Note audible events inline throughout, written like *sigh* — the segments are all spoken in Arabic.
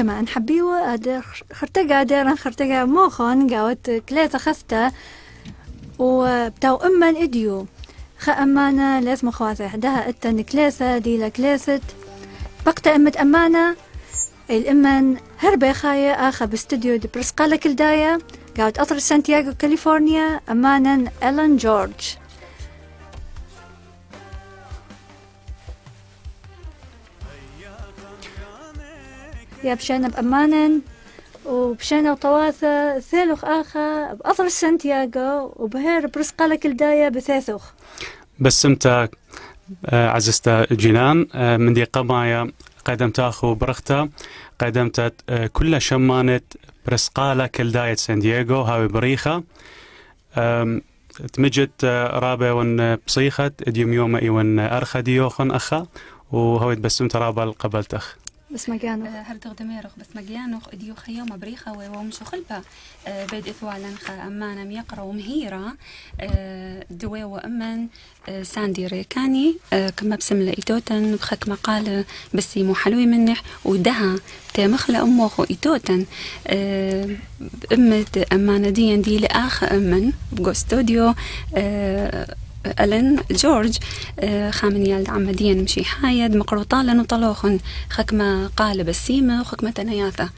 شما. نحبيو ادر خرتقا ديرن خرتقا موخون قاوت كليتا خثتا وبتاو أمان إديو. خا أمانة لازم خواتي حدها إتا نكليثة دي لكليثت بقتا أمت أمانة الامن هربي خاية آخا باستوديو دي برسقالة كلدايا قاعد اطر سانتياغو كاليفورنيا امانا ألان جورج. يا بشينا بأمانا وبشينا وطواثة ثالوخ آخا بأطر سانتياغو وبهير برسقالة كلدايا بثاثوخ. بس انت آه، عززت جنان آه، من دي قمايا قدمت آخو برختا قدمت آه، كل شمانة برسقالة كلداية سان دييغو هاوي بريخة. تمجت رابع ون بصيخت اديوم يوم اي ون أرخا ديوخن أخا وهويت بسمت رابع قبلتخ بس ما كانوا. هردغ دميرخ بس مجيانوخ اديو خيوم بريخة ومشو خلبة بيد اثوالا خا امانا ميقرا ومهيرة آه، دوي وأمن آه، ساندي ريكاني آه، كما بسم لإيتوتن بخك مقال بسي مو حلوي منح ودها تامخ لأموخ إيتوتن آه، أمت أمانة دي دي لآخ أمن بقو استوديو ألين جورج آه، خامن يالد عمديا مشي حايد مقروطالا وطلوخن خكما قالب السيمة وخكما تنياثة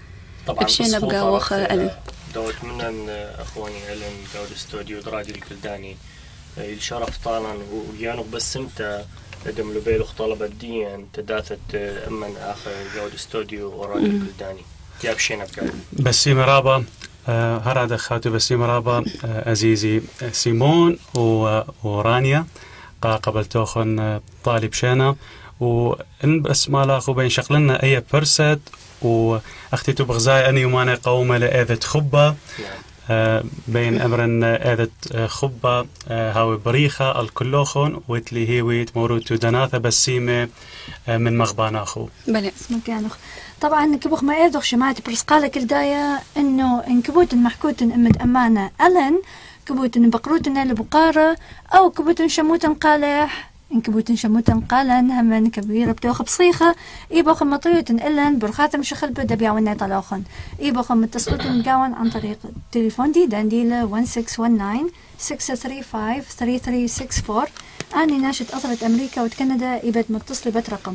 طبعا بشينا بس بقى وخ ألن. دوت من أخواني الن داود استوديو درادي الكلداني الشرف طالا ويانو بس انت دم لبيلوخ طلب الدين تداثت أمن آخر داود استوديو ورادي. الكلداني يا بشينا آه، هرادة خاتو بسيمة رابا آه، أزيزي آه، سيمون و- ورانيا قا قبلتوخن آه، طالب شينا وإن بس ما لاخو بين شغلنا أي برسد وأختيتو بغزاي أني ومانا قومة لأذة خبة آه، بين أمرن آه، خبة آه، هاوي بريخة الكلوخن وتلي هيويت موروتو دناثة بسيمة آه، من مغباناخو بلى كانوا طبعا كبوخ ما ايضوخ شمعت برسقالة كلدايا إنه إن كبوتن محكوتن أمد أمانة ألن كبوتن بقروتن لبقارة أو كبوتن شموتن قالح ان كبوتن شموتن قالن همن كبيرة بتوخ بصيخة إيبوخ مطيوتن إلن برخاتم شخل بدا بيعونا طلاخن إيبوخ متصلوتن مقاون عن طريق التليفون دي دانديلا 1619 635 3364 أني ناشد أثرة أمريكا وكندا إبد متصلة بترقم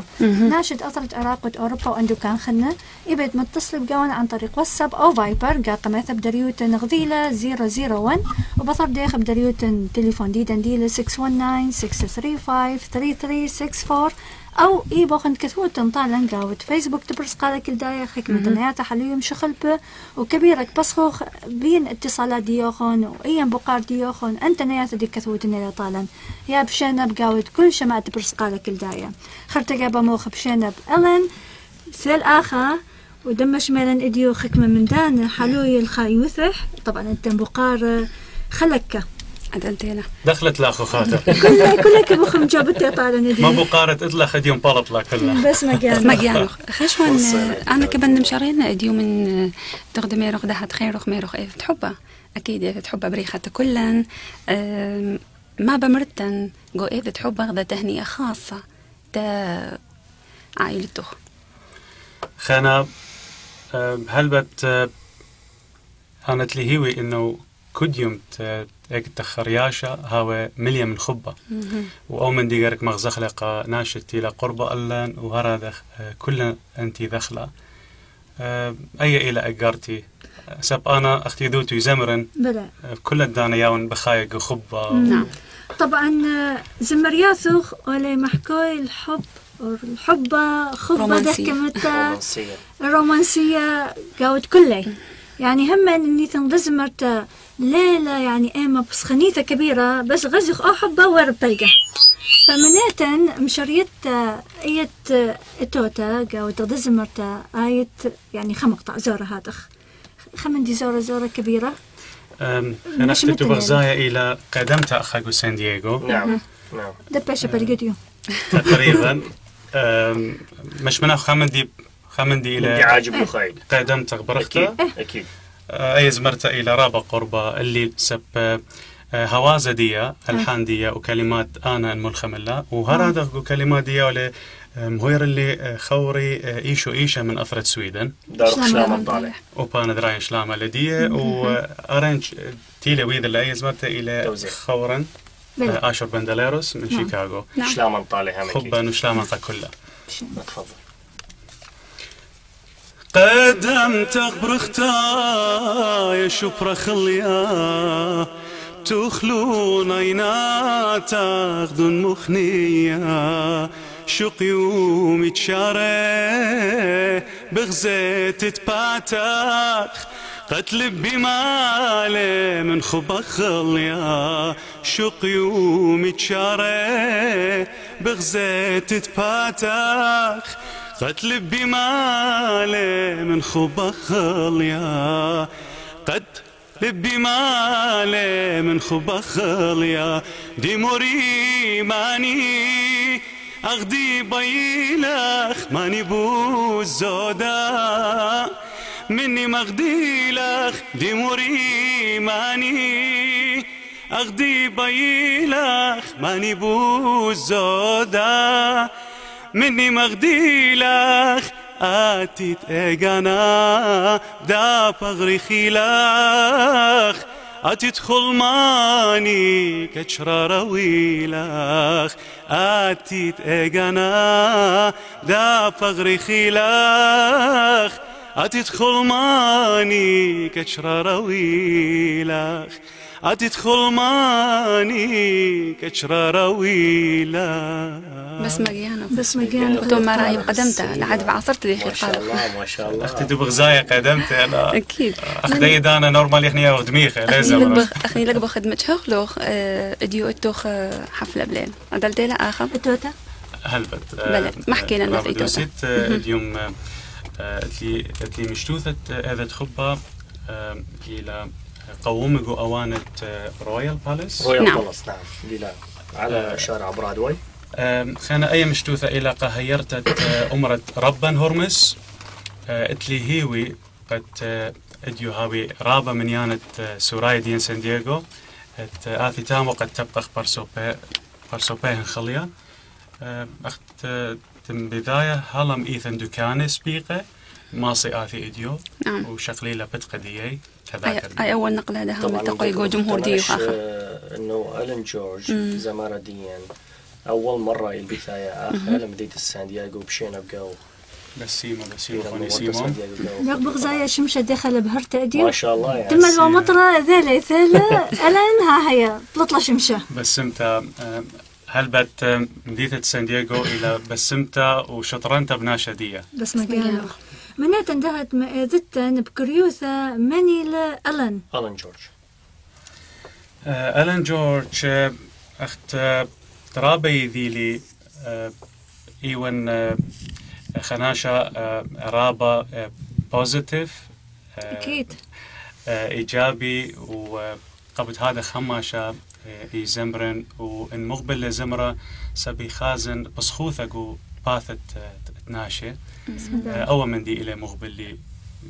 ناشد أثرة عراق وأوروبا وأندو كان خلنا. إبد متصل بقاون عن طريق واتساب أو فايبر قا قماثة بدريوتن غذيلة 001 وبصر ديخ بدريوتن تليفون دي دنديلة 619 635 3364 أو إي بوخن كثوتن طالن قاوت فيسبوك تبرس قالة كل دايا خكمة نياتا حليم شخلبة وكبيرك بسخوخ بين اتصالات ديوخن وإيان بقار ديوخن أنت نياتا دي كثوتن إلى طالن. يا بشينا بقاوت كل شما تبرس قالة كل دايا خرتقا بموخ بشينا بألن سيل آخا ودمش ميلان إديو خكمة من دان حلوي الخايوثح طبعا أنت بقار عدلتينا دخلت لأخو خاطر. *laughs* كلها كلها كبخم جابتها طالن ما إديو بقارة اطلع خديم بلطلة كلها بس ما كان مجيانوخ خشوان. آه، أنا كبن مشارينا اديو من آه، تغد ميروخ دهت خيروخ ميروخ إيه تحبه. أكيد إيه تحبه بريخة كلن. ما بمرتن. جو إيه تحبه غدا تهنئة خاصة. تا عائلته. خانا هل بت آه، أنا تلي هيوي إنه يوم ت- هيك تخرياشة هاوي مليا من خبة. وأو من ديجرك مغزخلقة ناشتي لقربة ألان وهرا دخ كل أنتي دخلة آه، أي إلى أجرتي سب أنا أختي ذوتي زمرن. بلا آه، كل الدانا ياون بخايق خبة. نعم. طبعا آه، زمرياثوخ ولا محكوي الحب الحبة خبة. ضحكة متى رومانسية. قاود كلي يعني هم إني تنغزمرت ليلة يعني ايما بس خنيثة كبيرة بس غزخ أو حبة ورب تلقى فمناتن مشريت ايت اتوتا قاود تغزمرت ايت يعني خمقطع زورة هاتخ خمن دي زورة زورة كبيرة. أختي مثل بغزايا إلى قدمت أخاقو سان دييغو. نعم نعم. دبشة بالقديو تقريبا. مش مناخ خمندي خمندي إلى عاجب وخايد قدمت غبرختا أكيد. أكيد. أي زمرت إلى رابا قربة اللي سب آه، هوازة ديا الحان ديا وكلمات آنا الملخم الله وهرادخ كلمات ديا ولا مهير اللي آه، خوري آه، إيشو إيشا من اثرة سويدن. دارك شلام شلام لهم الطالع وبانا دراين شلامة لدية. وارنج تيلا ويد اللي اي زمرته إلى توزيع. خورا. آه، اشر بندليروس من نعم. شيكاغو. نعم. شلام طالع هم خبا وشلامة كلها تفضل. قدمت برختاي شبر خليا تخلون عينات تاخذن مخنية شقيوم تشاري بغزيت تباتخ قتل بمالي من خبخ خليا شقيوم تشاري بغزيت تباتخ قتل بمالي من خبخ خليا قد لبي مالي من خبخ خليا دي مري ماني أغدي بيلخ ماني بوزودا مني مغدي لخ دي مري ماني أغدي بيلخ ماني بوزودا مني مغدي لخ آتيت اجانا دا بغري خيلخ. آتيت خلماني كشرا رويلخ آتيت اجانا دا بغري خيلخ. آتيت خلماني كشرا رويلخ. آتيت خلماني كشرا رويلخ بس مجيانو بس مجان تو ما رأي قدمت لحد بعصرت ذيك ما شاء الله ما شاء الله. أختي دو بغزاية قدمت أنا. أكيد. اخدي دانا نورمال يحني أو دميخة أخني لازم أخني لك بخدمة هخلوخ إديو اتوخ حفلة بلين عدلت لا آخر؟ توتا. هلبت. بلى، ما حكينا لنا في. دوسيت اليوم آه، اتلي أتلي مشتوثة هذا خبة آه، إلى قومجو اوانة رويال باليس رويال نعم. بلس نعم. ليلا على شارع برادواي. خانا أي مشتوثة إلى قهيرتة آه، أمرة ربا هرمس آه، اتلي هيوي قد آه، اديو هاوي رابا من يانة آه، سوراي دين سان دييغو ات آه، آثي تامو قد تبقى برسوبي برسوبي خليا. آه، أخت آه، تم بداية هلم إيثن دكاني سبيقة ماصي اثي اديو نعم. وشقليلة بتقديي أي, تذاكر أي أول نقلة هذا هم طبعا تقوي جو جمهور ديو آخر. آه، إنه الين جورج. زمارة ديان. أول مرة البثاية اخر لما بديت السان دياغو بشينا بقو بسيمة بسيمة خوني سيمون سان دياغو يقبغ زايا شمشة دخل بهرتة ما أديو شاء الله يعني تم. المطرة ذيلة ثيلة ألين ها هي. طلطلة شمشة. بسمتا آه، هل بت آه، مدينة سان دييغو إلى بسمتا وشطرنتا بناشدية بس مجانو. مجانو معناتها انتهت زدت بكريوسة ماني لألان ألان جورج. آه، ألان جورج آه، أخت آه، ترابي ذيلي إيوان خناشة رابا بوزيتيف أكيد. إيجابي وقبل هذا خماشة إي زمرن وإن مقبل لزمرة سبي خازن بسخوثك وباثت 12 أو مندي إلى مغبلي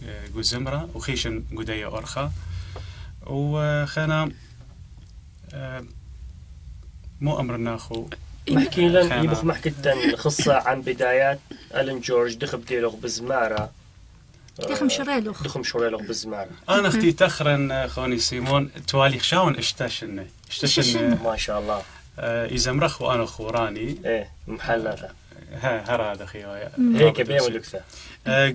آه، جزمرة وخيشن جودية أرخا. وخنا آه، مو أمر ناخو. محكي لنا يبخ محكي قصة عن بدايات ألين جورج دخب ديلوغ بزمارة. دخم شريلوخ دخم شريلوخ بزمارة. أنا أختي تخرا خوني سيمون توالي خشاون اشتاشن اشتاشن ما شاء الله. آه، إذا مرخ وأنا خوراني. إيه محلة. ها هرا خيويا هيك بيعمل لكثة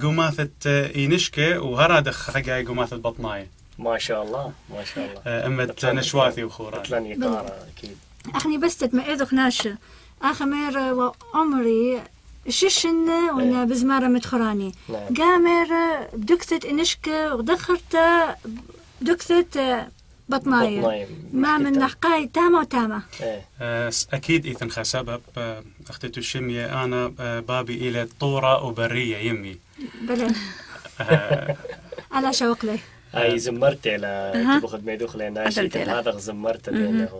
قوماثة إينشكي وهرا دخ حقاي قوماثة بطناي ما شاء الله ما شاء الله. آه، بطلان- نشواثي وخوراني بطلان يقارا أكيد. أخني بستت مأذوخ ناشة آخر مرة وعمري ششن وأنا بزمارة متخراني نعم. قامر دكتت إنشكة ودخرت دكتت بطناية. بطناي ما من نحقاي تامة وتامة. آه، س- أكيد إذن خسبب آه، أختي الشمية أنا آه، بابي إلى طورة وبرية يمي. بلا آه، على شوق لي هاي زمرت على. تبغى عدلت له. هذا زمرت لك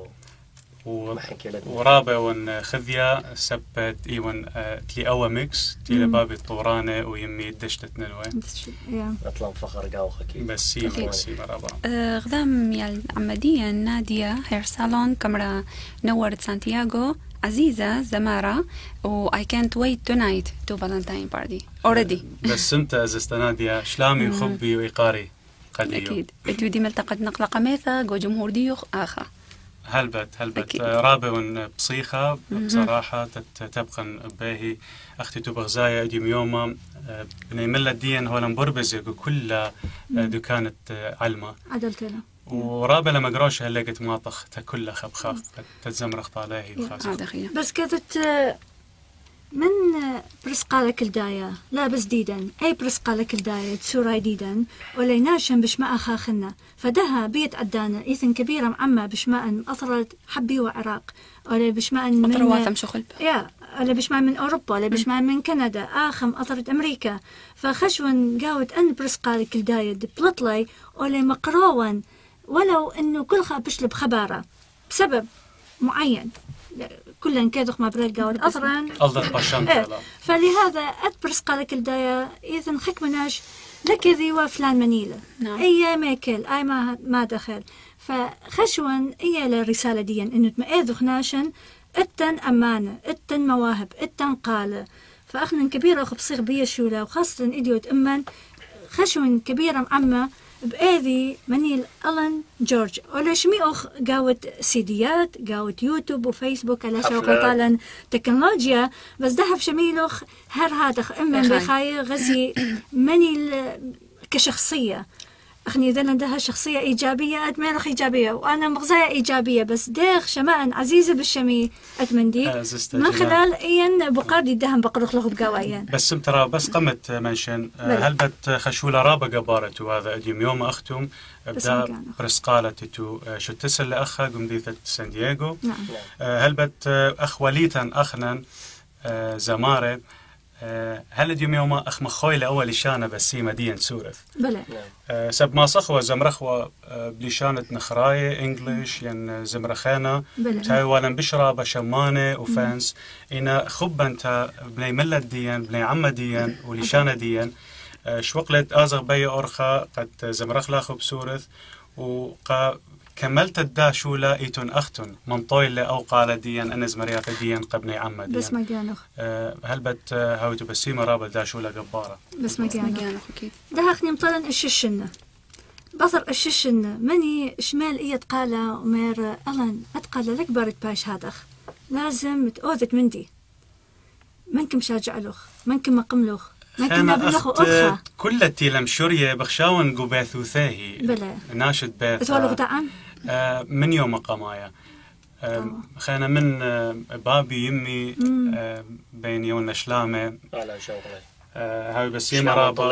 ورابع ون خذيا سبت إيون آه، تلي أوا ميكس تلي. بابي الطورانة ويمي دشت تنلوه يا. أطلع فخر قاوخ أكيد. بس. بس سيما رابع آه، غدام يال عمدية نادية هير صالون كاميرا نورت سانتياغو عزيزة زمارة و I can't wait tonight to Valentine party. Already. *laughs* بس انت از استناديا شلامي. وخبي وإيقاري قديو. أكيد. ادو دي ملتقد نقلة قميثة جو جمهور ديوخ آخا. هلبت هلبت. آه، رابع بصيخة. بصراحة تت- تبقى باهي أختي تبغزايا اديم يوما آه، بني ملة ديان هو لمبربزة كلها دكانة آه، علمة عدلت له. ورابع لما قروش هلقت ماطخ تكلها خبخاخ تتزمرخ طالعي بس كانت آه، من برسقالة كلدايا لا بس ديدن. أي برسقالة كلدايا تسوراي ديدن. ولا يناشن بشماء خاخنا. فدها بيت عدانا إذن كبيرة معمى بشماء أثرت حبي وعراق. ولا بشماء من أطرواتم شغل يا. ولا بشمع من أوروبا. ولا بشمع من كندا. آخم أثرت أمريكا. فخشون قاوت أن برسقال كل دايد بلطلي ولا مقراون ولو أنه كل خا بشلب خبارة. بسبب معين. كلن كادوخ ما بريل قاوت أثرا ألضت باشان إيه. لا فلهذا أتبرس قال كل دايا إذن خك مناش لكذي وفلان منيلة نعم. أي ماكل أي ما ما دخل فخشون إيا الرسالة دي إنه تمأذو خناشن التن أمانة التن مواهب التن قالة فأخنا كبيرة خبصيغ بيا شولة وخاصة إديوت أمن خشون كبيرة معمة بأذي منيل ألان جورج ولا شمي أخ قاوت سيديات قاوت يوتيوب وفيسبوك على شو حفلات. قطالا تكنولوجيا بس دهب شميلوخ هر هذا أمن بخاي. غزي مني ال- كشخصية أخني إذا عندها شخصية إيجابية أدميرخ إيجابية. وأنا مغزاية إيجابية بس داخ شماء عزيزة بالشمي أتمندي من. خلال إيان بقاردي الدهم بقرخ لغب قوايان بس ترى بس قمت منشن. آه،. هل بت خشولة رابا قبارة وهذا اديم يوم أختم بس بدا. برسقالة تو آه، شو تسل لأخها قم ديثة سان دييغو. نعم. آه، هل بت أخ وليتا أخنا زمارة؟ آه، هل اديم يوم أخ مخويلة أول شانة بسيمة ديان سورث بلى. نعم. آه، سب ما صخوة زمرخوة آه، بليشانة نخراية انجلش ين زمرخانة بلى. تاي وأنا بشرى بشمانة وفانس إنا خبا انت بني ملة ديان بني عمة ديان وليشانة ديان. آه، شوقلت آزغ بي أورخا قد زمرخ لاخو بسورث وقا كملت الدا شولا إيتون أختن من طويل أو قال ديان. أنز مرياثة ديان قبني عمة بس ديان مكانخ آه، هل بت آه، هاوتو بسيمة رابط دا شولا قبارة؟ بس مجانو أكيد ده أخني مطلن الششنة بطر الششنة مني شمال إيه تقالة ومير ألان أتقال لك بارد باش هادخ لازم تأوذت مندي منكم شاجع لخ منكم مقم لخ منكم خانا نابلخ أخت وأخا. كل تيلم شورية بخشاون قباثوثاهي بلى. ناشد باث تولغ دعم من يوم قمايا آه، آه. خانا من آه، بابي يمي. آه، بين يوم شلامة على شغلة. آه، هاي بسيمة شلون رابا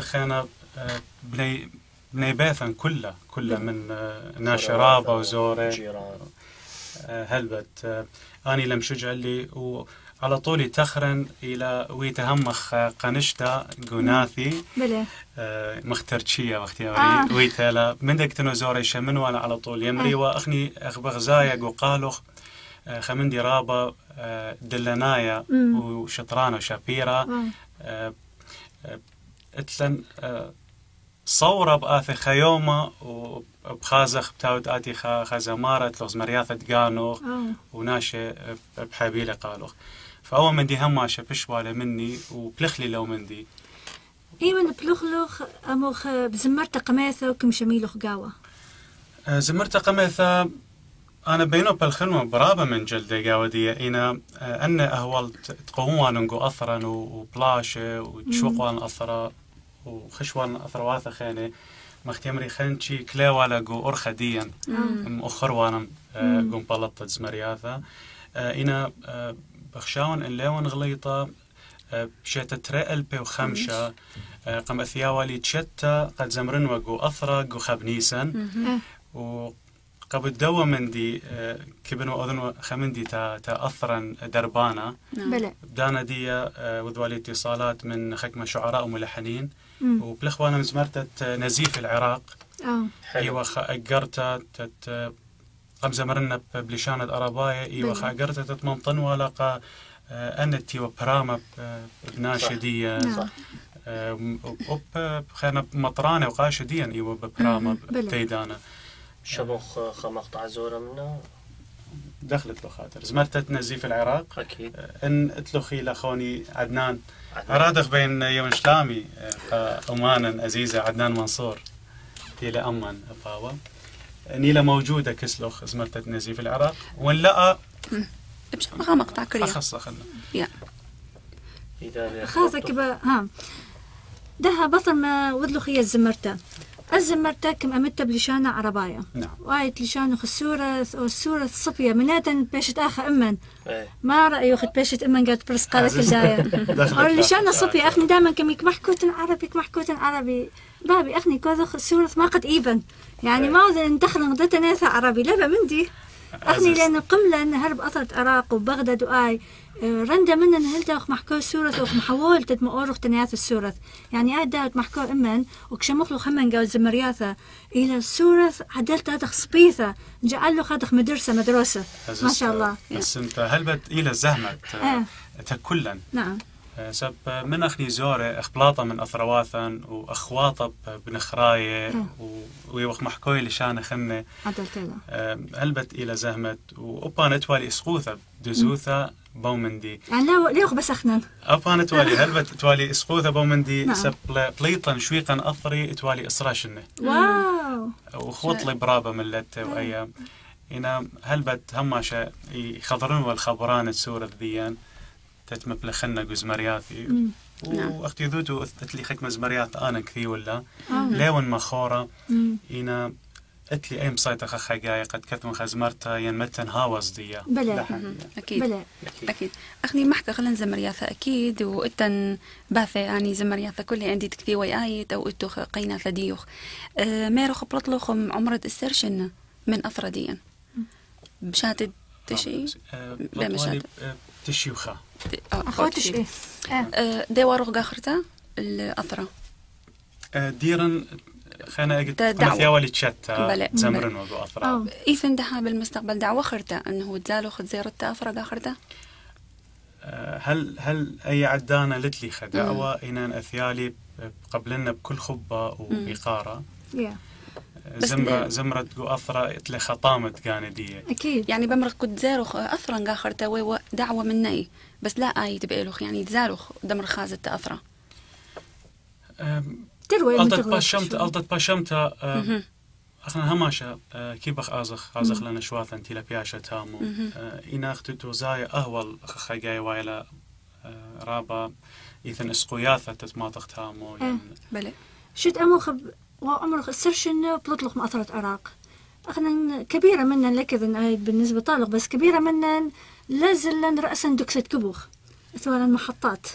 خانا آه، بني بني باثن كلها كلها مم. من آه، جيران آه، هلبت. آه، أني لم شجع لي وعلى طول تخرن إلى ويتهمخ آه، قنشتا قناثي بلى آه، مخترتشية وقتها آه. ويتالا من دك تنوزوري شمن وأنا على طول يمري آه. وأخني اخبغ زايق وقالوخ آه، خمندي رابا آه، دلنايا آه. آه، آه، أتلن آه، صورة بآثي خيومة وبخازخ بتاود آتي خا خزمارة لغز مرياثة قانوخ آه. وناشي آه، بحبيلة قالوخ فأول من دي هماشة بشوالة مني وبلخلي لو من دي. إيمن بلخلخ أموخ بزمرت قماثة وكم شميلخ قاوة؟ زمرت قميثة أنا بينو بالخنوة برابة من جلدة قاودية إنا آه، أن أهوال تقوان نقو أثرا وبلاشة وتشوقوان أثرا وخشوان أثرا واثا خيني مختمري خنشي كلاوالا قو أرخا ديا. مؤخر وأنا مم. قوم بلطة زمرياثا إنا بخشاون إن ليون غليطة آه، بشيتا تريل بي وخمشة آه، قم أثياوالي تشتا قد زمرن وقو أثرا قو خبنيسن آه. وقبل دوا من دي آه، كبن وأذن خمندي تا تا أثرا دربانا نعم. بلى بدانا دي وذوالي اتصالات من خكمة شعراء وملحنين مم. وبالإخوان مزمرتة نزيف العراق آه. أيوه خ- اجرتها تت قم زمرنا بلشانة أرابايا إيوة بلى. خاقرت تتممطن ولاقا أنت يو براما بناشدية نعم. صح وب خينا مطرانة وقاشديا إيوة. بلى. تيدانا شمخ خ مقطع زورة منه دخلت له خاطر زمرتت نزيف العراق أكيد إن أتلخي لأخوني عدنان. ارادخ بين يوم شلامي آه، امانا عزيزة عدنان منصور إلى امن نيلا موجودة كسلخ زمرتت نزيف العراق. ونلقى بش غا مقطع كريا أخص خلنا يا. إذا خاصك با ها. ده بطل ما ودلو هي الزمرتا الزمرتا كم أمتا بلشانة عرباية. نعم. وايت لشانو خسورة والسورة الصبية. مناتا بيشت آخا أمن. إيه. ما رأيو خد بيشت أمن قالت برس قالك. الداية لشانة لا. صبية أخني دائما كم يكمح كوتن عربي يكمح كوتن عربي. بابي أخني كوذا سورة ما قد إيفن يعني إيه. ما وذن دخل غدتا ناثا عربي. لا مندي أخني. لأن قملة هرب أثرت عراق وبغداد وآي. آه، رندا من هلتا وخ محكو سورة وخ محول تد مؤورخ تنياث السورة. يعني آد داوت محكو إمن وكشمخ له خمن قاو زمرياثة إلى السورة عدلت هذا صبيثة جعل له مدرسة مدرسة ما شاء الله. بس أنت هل بت إلى زهمت آه. تكلا نعم. سب من أخني زورة اخبلاطة من اثرواثا واخواطة بنخراية. و- ويوخ محكوي لشان خنة. عدلت له هلبت إلى زهمت وأبا نتوالي إسقوثة دزوثة بومندي. يعني لا ليخ بس أخنن أبا نتوالي هلبت توالي إسقوثة بومندي نعم. سب بليطا شويقا أثري توالي إسراشنة واو. وخوط لي برابة ملت وأيام. هنا هلبت هماشا يخضرون والخبران السورة ذيان تتم بلخنا جزمرياثي مم. نعم. وأختي ذوتو اتلي خك مزمريات أنا كثي ولا؟ آه. ليون مخورة مم. إنا اتلي أي مصيطة خخاقايا قد كتم خزمرتا ين متن هاوز ديا. لحن. أكيد. أكيد أكيد. اخني محكة خلنا زمرياثة أكيد وإتن باثة يعني زمرياثة كل عندي تكتي وي ايت أو إتو قينا ثديوخ آه ميرو لهم عمرة السرشن من افرديا بشاتد تشي؟ آه، لا، بطوالي، هذا. آه، إيه آه. آه ديواروغ غاخرتا الأثرة آه، ديرن خانا دعوة. مثيا تشتا وقو أثرا أو. إيفن دها بالمستقبل دعوة خرتا أنه تزالو خد زيارة أثرة غاخرتا آه، هل هل أي عدانة لتلي خدعوة إنان أثيالي قبلنا بكل خبة وإقارة زمرة. زمرة قو أثرا إتلي خطامة قاندية أكيد. يعني بمرق كنت زاروخ أثرا غاخرتا ويوا دعوة مني بس لا آي تبقيلوخ يعني تزالوخ دمر خازة أثرة آم، تروي ألتت باشمت. ألتت باشمتا آه، مهم. أخنا هماشا آه، كيبخ ازخ آزخ لنا شواثا تيلا بياشا تامو. آه، إنا اختتو زايا اهول خخاقاي وايلا آه، رابا إذن اسقوياثا تتماطق تامو ين- بلى شد أمو خب وعمر سرشن بلطلق مأثرة عراق أخنا كبيرة منا لكذا بالنسبة طالق بس كبيرة منا لازلن رأسا دكسة كبوخ ثوالا محطات.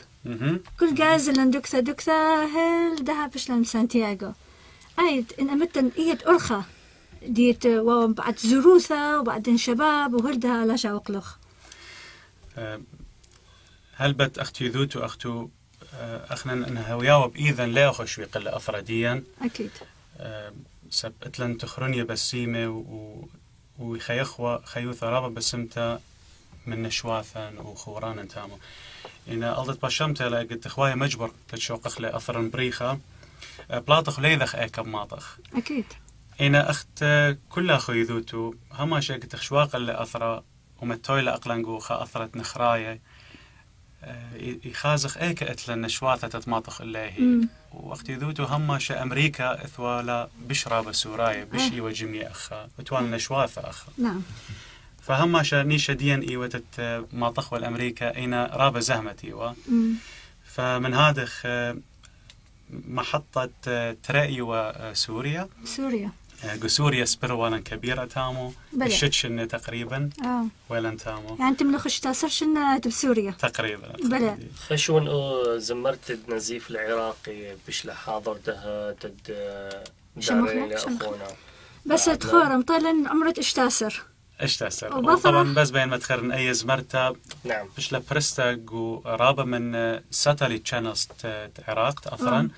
كل جاز لن دكسة دكسة هل دها بشلن سانتياغو؟ أيد إن أمتن إيد أرخة. ديت وبعد زروثة وبعدين شباب وهل دها لا شاوقلخ آه، هل بت أختي ذوتو اختو آه، اخنا إنها وياو باذن لا اخش ويقل افراديا؟ أكيد. آه، سب إتلن تخرنيا بسيمة و وخيخوا خيوثا رابا بسمتا. من نشواثا وخورانا تامو. إن ألدت باشمتا لا قد إخوايا مجبر تتشوق أخلي أثر بريخة. بلاطخ ليذخ أكب ماطخ. أكيد. إن أخت كلها خيذوتو هما شاك تخشواق اللي أثرا ومتويلة خا أثرت نخراية يخازخ ايك اتلا نشواثة تتماطخ اللهي مم. وقت ذوتو هما شا أمريكا إثوالا بشرا بسورايا بشي وجمي أخا. وتوان نشواثة أخا. نعم. فهما شا نيشا ديان ايوة ماطخ والامريكا أين رابا زهمت إيوة. مم. فمن هادخ آه، محطة آه، ترائي وسوريا سوريا. آه، سوريا سبروالا كبيرة تامو. الشتشن تقريبا. آه. ويلن تامو. يعني أنت من خش تاسرشن بسوريا تقريبا. بلى. خشون زمرت النزيف العراقي بشلا حاضر ده تد بس بعد تخور مطلن عمرة اشتاسر إيش تأثر؟ طبعا بس بين ما تخرن أي زمرتا نعم. مش لبرستا ورابا من ساتلايت شانلز العراق تاثرا. آه.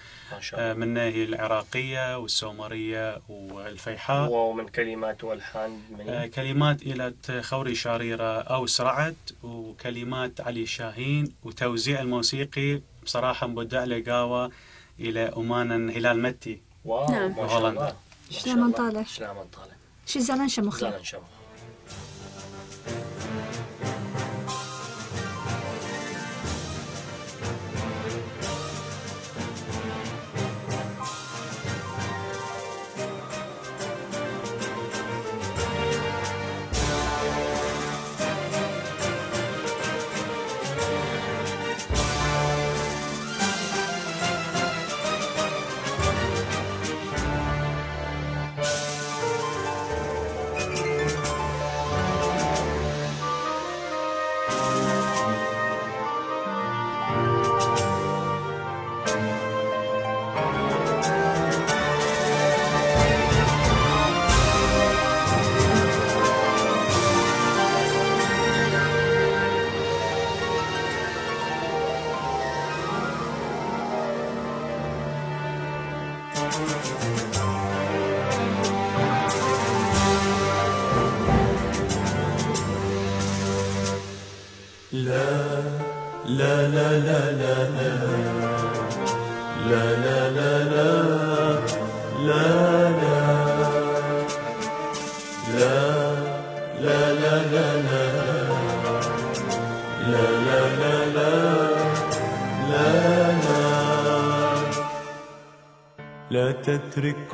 آه، من هي العراقية والسومرية والفيحاء. ومن كلمات والحان من آه، كلمات إلى خوري شريرة أو سرعت وكلمات علي شاهين وتوزيع الموسيقي بصراحة مبدع لقاوة إلى امانا هلال متي. واو نعم. ما شاء الله. شلون طالع شلون طالع شي زلان شمخلي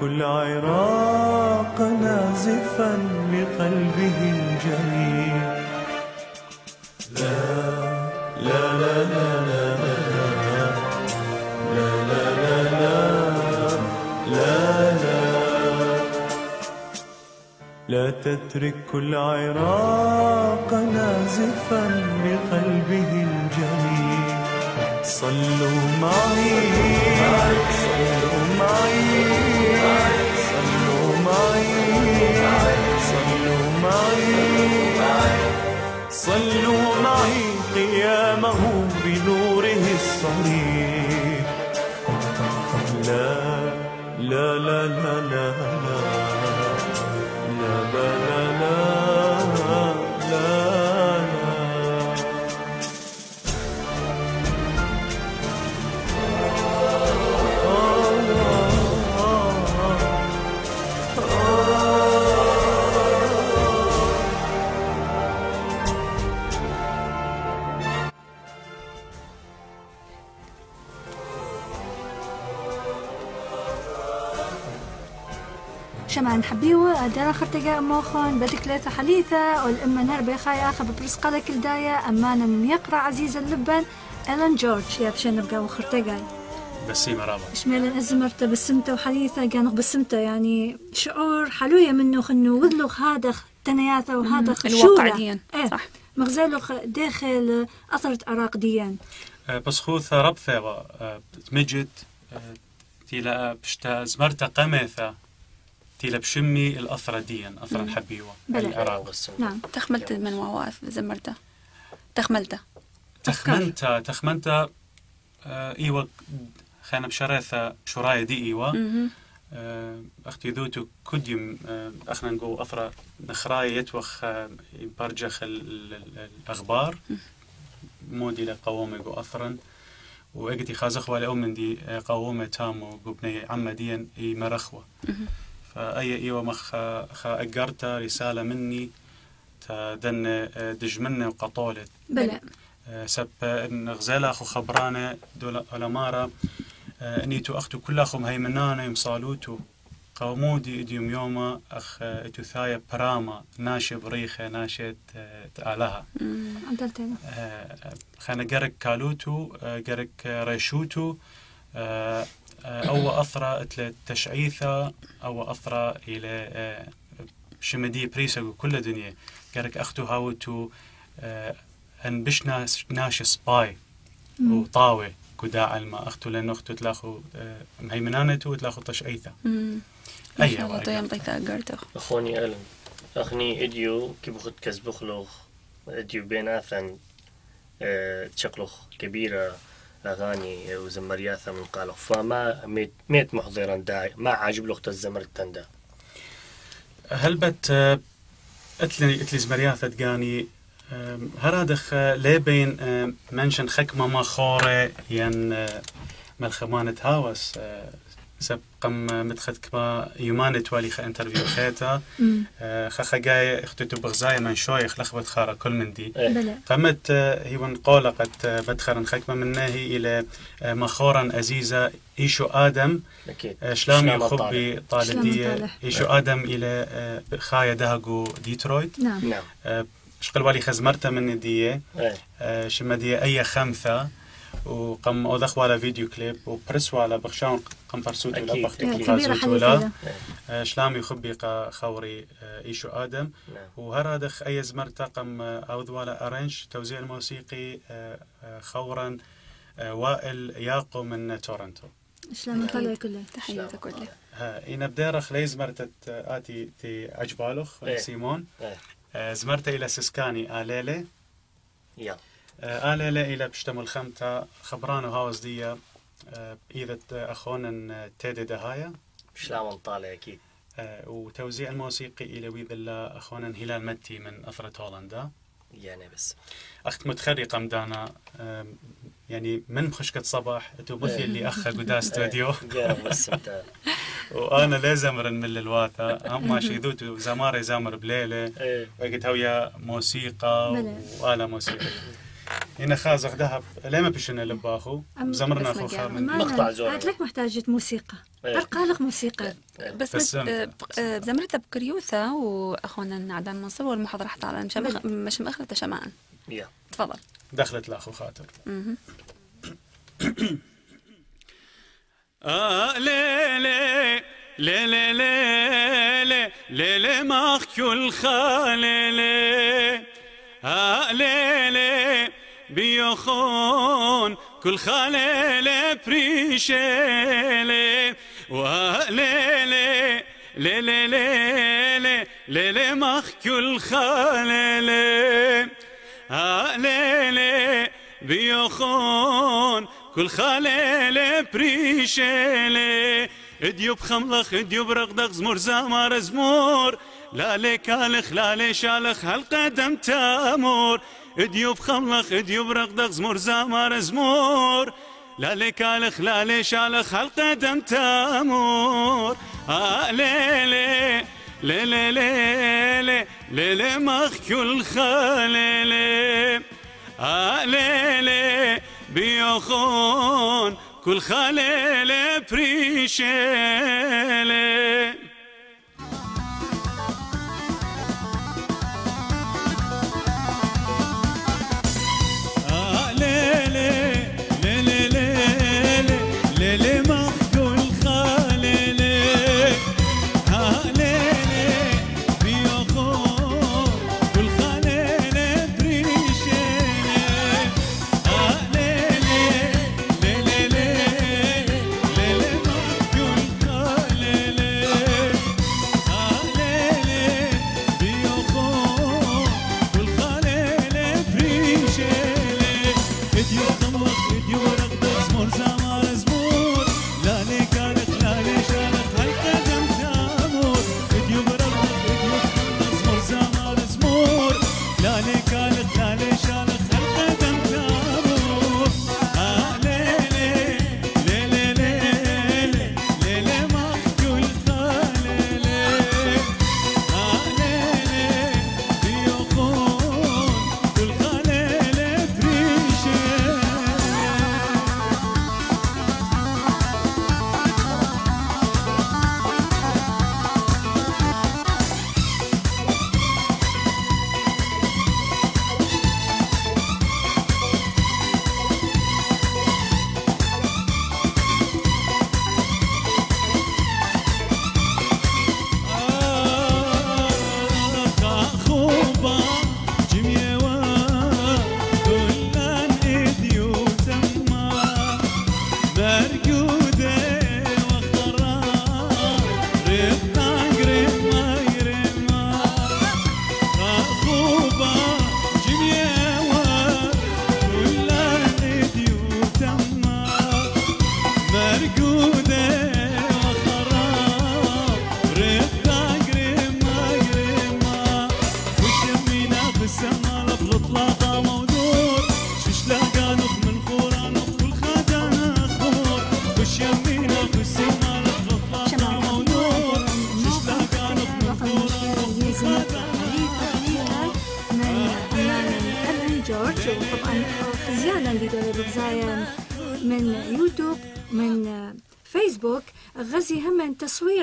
كل عراق نازفا لقلبه الجميل لا لا لا لا لا لا تترك كل عراق نازفا لقلبه الجميل صلوا معي صلوا معي صلوا معي صلوا معي صلوا معي قيامه بنوره الصريح لا لا لا لا لا لا لا, لا, لا كما نحبيو دار خرطقة موخون بتكلاتة حليثة والأما نهر بيخاي آخر ببرسقالة كلداية أما أنا من يقرأ عزيز اللبن ألان جورج يا بشان نبقى وخرطقة بسيمة رابع شمال أزمرت بسمتة وحليثة كان بسمتة يعني شعور حلوية منه خنو وذلوخ هذا تنياته وهذا الواقع ديان إيه صح. مغزالوخ داخل أثرت أراق ديان أه، بس خوث رب أه تمجد أه، تيلا بشتا زمرتا قمثة تيلا بشمي الأثرة ديا يعني أثرة حبيوة يعني العراق نعم. تخملت من واقف زمرتا تخملتا تخمنتا تخمنتا آه إيوة خانا بشراثة شراية دي إيوة أختي ذوتو كديم آه، أخنا نقو أثرة نخراية يتوخ آه، برجخ الأخبار. مودي لقوامي قو أثرا. وأجتي خازخوا ولا دي قوامي تامو قبني عمديا إي مرخوة فأي إيوة ما خا أجرتا رسالة مني تدن دجمنة وقطولة بلا آه، سب إن غزالة أخو خبرانة دول ألمارة آه، أنيتو أختو كل أخو مهيمنانة يمصالوتو قومودي إديوم يوما أخ إتوثايا براما ناشي بريخة ناشي تآلها. خانا قرق آه، كالوتو قرق ريشوتو. آه، أو أثرى إلى تشعيثة أو اثر إلى آه، شمدي بريسا وكل الدنيا قالك اختو هاو تو آه، أن بشنا ناش سباي وطاوي كدا علما. اختو لأن اختو تلاخو مهيمنانتو وتلاخو تشعيثة. أي وطيام أخوني ألم. أخني إديو كبخت كزبخلوخ إديو بين آثن تشقلوخ كبيرة. أغاني وزمرياثة من قالوا. فما ميت, محضرا داي ما عاجب لوخت الزمر التندا هل بت اتلي أتلي زمرياثة تقاني هرادخ لي بين آم، منشن خكمة ما خورة ين ملخمانة هاوس سب قم مدخت كما يومان توالي خا انترفيو خيتا. آه، خا جاي اختتو بغزايا من شويخ لخبت خارة كل من دي. آه، هي ونقولة قد آه، بدخرن خكمة من ناهي إلى آه، مخورا أزيزة إيشو آدم. أكيد. آه، شلام يخبي طالدية آدم إلى آه، خايا دهقو ديترويت. نعم. نعم. شقل والي خزمرتا من دية إيه. شما دي أي خمثة وقم أوضخ ولا فيديو كليب وبرس ولا بخشاون قم فرسوت ولا أكيد. بختك إيه، ولا. آه، شلام يخبي قا خوري آه، إيشو آدم. نعم. وهرادخ أي زمرتا قم آه، أوذوالا أرنج توزيع الموسيقي خورا وائل ياقو من تورنتو. شلون طلع كله. تحياتك كلها ها إن بديرخ لي زمرتت آه، آتي تي عجبالوخ إيه. سيمون. إيه. زمرتا إلى سسكاني آليلي. يلا. آه، آليلي إلى بشتمل خمتا خبرانو هاوز دي آه، إذا أخونا تيدي دهايا. شلام طالع أكيد. آه، وتوزيع الموسيقي إلى ويذ الله أخونا هلال متي من أثرة هولندا. يعني بس. أخت متخرقة مدانا يعني من خشكة صباح مثل إيه. اللي أخا قدا استوديو أنت وأنا لا زمر من الواثة أما شيدوت زماري زامر بليلة. إيه. وقت هويا موسيقى. وآلة موسيقى. هنا خازق ذهب. ليه ما بيشنا لباخو زمرنا مجال. خامن. مقطع زور. قالت لك محتاجة موسيقى. إيه. أرقالك موسيقى. بس, بس بس أم- زمرتها بكريوثة وأخونا عدنان منصور والمحاضرة حتى على مش مخ... مش مخلة شمعان يلا تفضل. دخلت لأخو خاطر. آه ليلي ليلي ليلي ليلي مخيول خاليلي آه ليلي بيخون كل خاليلي بريشيلي وليلي ليلي ليلي ليلي مخيول خاليلي آه ليلي بيخون كل خاليلي بريشيلي اديو بخملخ اديو برغدغ زمور زمار زمور لا كالخ لا لي شالخ هالقدم تامور اديو بخملخ اديو برغدغ زمور زمار زمور لا لي كالخ لا لي شالخ هالقدم تامور آه ليلي ليلي ليلي ليلي مخيول خاليلي آه ليلي بيخون كل خاليلي بريشيلي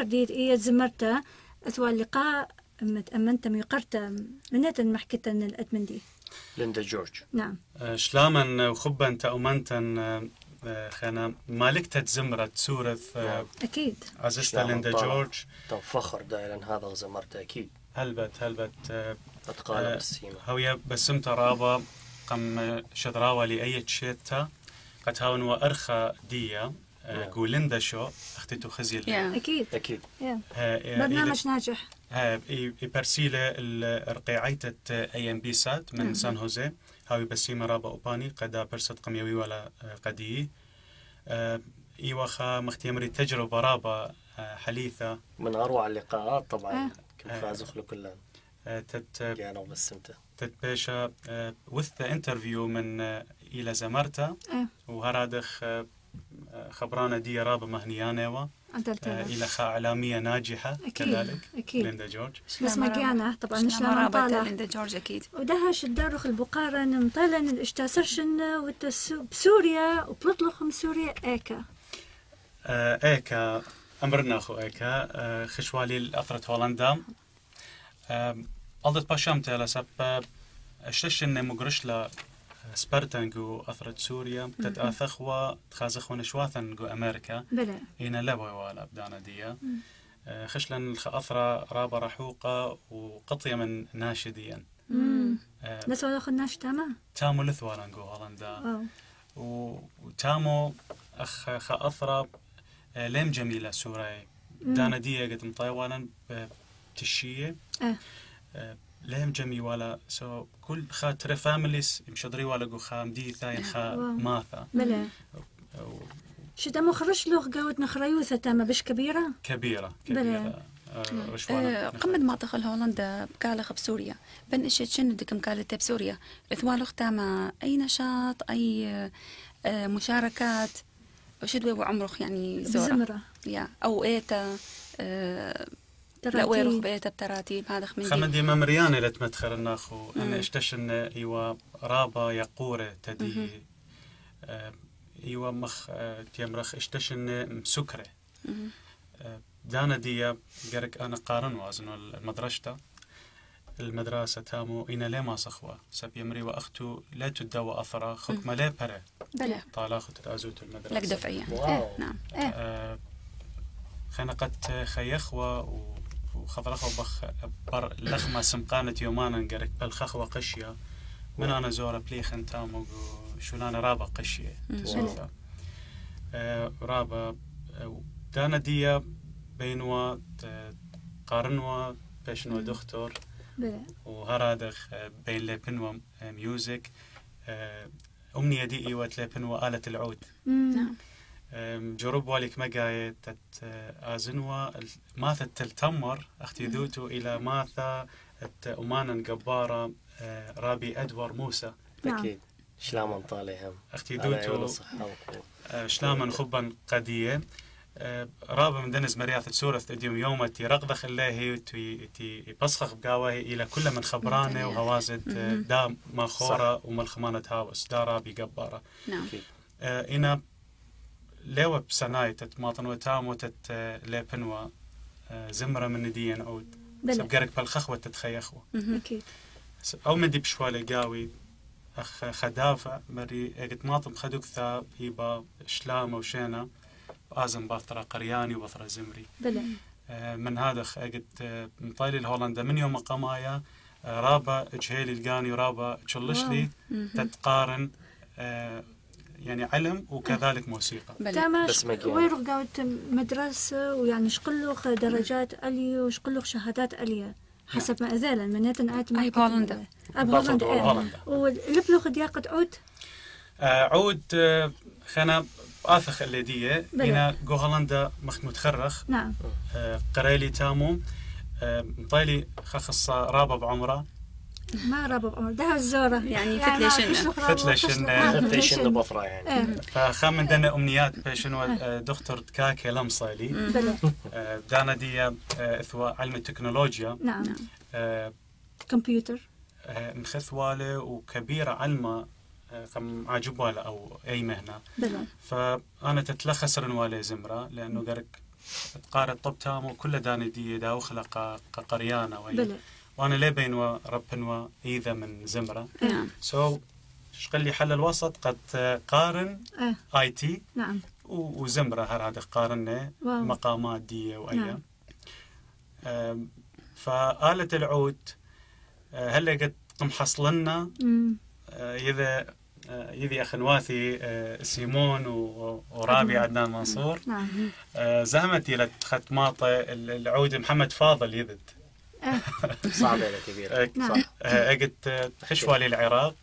تصوير دي إيه زمرتا أثوى اللقاء متأمنت ميقرتا منات محكتا الأدمن دي. ليندا جورج. نعم. آه، شلاما وخبا تأمنتا آه، خنا مالكتة زمرة سورة آه، أكيد. عزيزتا ليندا. جورج. طب فخر دائما هذا غزمرت أكيد. هلبت هلبت اتقال آه، بالسيما. هويا بسمت رابا قم شدراوة لأي شيتا قد هاون وأرخى ديا آه، نعم. قولندا شو أختتو خزي أكيد. آه، برنامج ناجح. ها برسيلة الرقيعيتة أي إم بي سات من سان هوزي هاوي بسيمة رابا أوباني قدا برست قميوي ولا آه، قدي آه، ايوخا مختيمري تجربة رابا آه، حليثة. من أروع اللقاءات طبعا آه. فازخ آه، تت يعني وبسمته. تتباشا وث انترفيو من إلى زمرتا. وهرادخ خبرانا دي رابا مهنيانيوا عدلت آه، إلى خا إعلامية ناجحة أكيد كذلك. أكيد. ليندا جورج. بس مكيانة طبعا شلون طالع ليندا جورج؟ أكيد. ودهش الدارخ البقارة نمطلن الاشتاسرشن بسوريا وبلطلخ من سوريا إيكا. آه، إيكا. أمرنا خو إيكا. آه، خشوالي الاثرة هولندا. قضت باشامت على سبب. اشتشن مقرشلا سبرتنجو اثرة سوريا تتاثخوا تخازخوا نشواثن جو أمريكا. بلا هنا لبوي ولا بدانا ديا آه، خشلن الخ اثرة رابا رحوقة وقطية من ناشديا. آه، نسوى لخ الناش تاما؟ تامو لثوالن جو هولندا. و- وتامو أخ خ اثرى آه، لم جميلة سوراي دانا دي آه، لهم جمي ولا سو كل خا ترى فاميليز مشدري ولا جو خام دي ثاين خا. ماثا. أو شو دمو خرج لوخ قاوت نخريوثة تاما بش كبيرة؟ كبيرة. كبيرة. آه، رشوانا قمد ما دخل هولندا بكالخ بسوريا بن اشت شن دكم كالت بسوريا اثوالخ تاما أي نشاط أي آه، مشاركات؟ وشدوي وعمرخ يعني زورة؟ بزمرة. يا أو إيتا آه، لا تراتيب. ويروخ بيتا بتراتيب هذا من دي خمدي ممرياني لتمتخر الناخو. أنا اشتشن إيوا رابا يقورة تدي. آه، إيوا مخ آه، تيمرخ اشتشن مسكرة. آه، دانا دي قرك أنا قارن وازنو المدرسة المدرسة تامو إنا ليه ما صخوة سب يمري وأختو لا تدوى أثرا خك ما ليه برا بلا. طالاخو تتازوت المدرسة. لك دفعية. واو. نعم. آه، خنقت خيخوة و- وخضرخو بخ بر لخمة سمقانة يومانا قرك بالخخوة قشية من أنا زورة بليخن تامو شولانا رابا قشية. مم. تسوفا آه، رابا آه، دانا ديا بينوا قارنوا بيشنوا دكتور وهرادخ آه، بين ليبنوا آه، ميوزك أمنية دي إيوة ليبنوا آلة العود. نعم. جرب والك مقاية تت آزنوا ال- ماثا تلتمر أختي ذوتو إلى ماثا أمانا قبارة آه، رابي أدور موسى نعم. أكيد شلام طالع هم أختي على عيون ذوتو. آه، شلاما خبا قدية آه، رابا من دنز مرياث سورة اديوم يوم تي رقدخ الله تي تي بسخخ بقاوه إلى كل من خبرانه ممتاز. وهوازد آه،. دا مخورة وملخمانة هاوس دا رابي قبارة نعم آه، إنا ليوة بسناي تتماطن وتامو تت آه، ليبنوا آه، زمرة من ديان أو بلا سبقرك مهم. أكيد. س- أو مدي بشوالي قاوي أخ خدافة مري اجت ماطم خدوك ثا إيبا شلام وشينا آزم باثرة قرياني وبثرة زمري. بلا آه، من هذا آه، مطايلي الهولندا. من يوم قمايا رابا جهيلي القاني ورابا تشلشلي. تتقارن يعني علم وكذلك موسيقى. بلا تاما بس. ويروح قاوت مدرسة ويعني شقلوخ درجات ألية وشقلوخ شهادات ألية حسب ما أذالا مناتن آيت أي بهولندا. أي. بهولندا إيه. هولندا. ولبلوخ دياقة عود؟ آه، عود آه، خنا آثخ الليدية بلى. هنا جو هولندا مخ متخرخ نعم. آه، قريلي تامو. آه، مطيلي خخص رابا بعمرة. ما رابط أمر ده الزورة يعني فتلة فتيشن شنة. بفرة يعني. إيه. فخام من دنا أمنيات بيشنو آه، دكتور كاكي لمصيلي بلا آه، دانا دي آه، إثواء علم التكنولوجيا. نعم. آه، كمبيوتر. نخث واله وكبيرة علمة قم عاجب واله أو أي مهنة. بلى. فأنا تتلخص رنوالي زمرة لأنه قرك تقارن طب تامو كل داني دي دا وخلق قريانة بلى. وأنا ليه بين ربن ايذا من زمرة. نعم. سو شقل لي حل الوسط قد قارن آه آي تي نعم. وزمرة هر هذا قارنا. مقامات دي نعم. وايام أم، فآلة العود أه، هلا قد قم حصلنا. أه، إذا أه، إذا أخنواثي أه، سيمون ورابي عدنان منصور. نعم. أه، زهمتي لت ماطة العود محمد فاضل يذد *laughs* صعبة يا كبير أك- نعم. أه، أجت خشوالي العراق.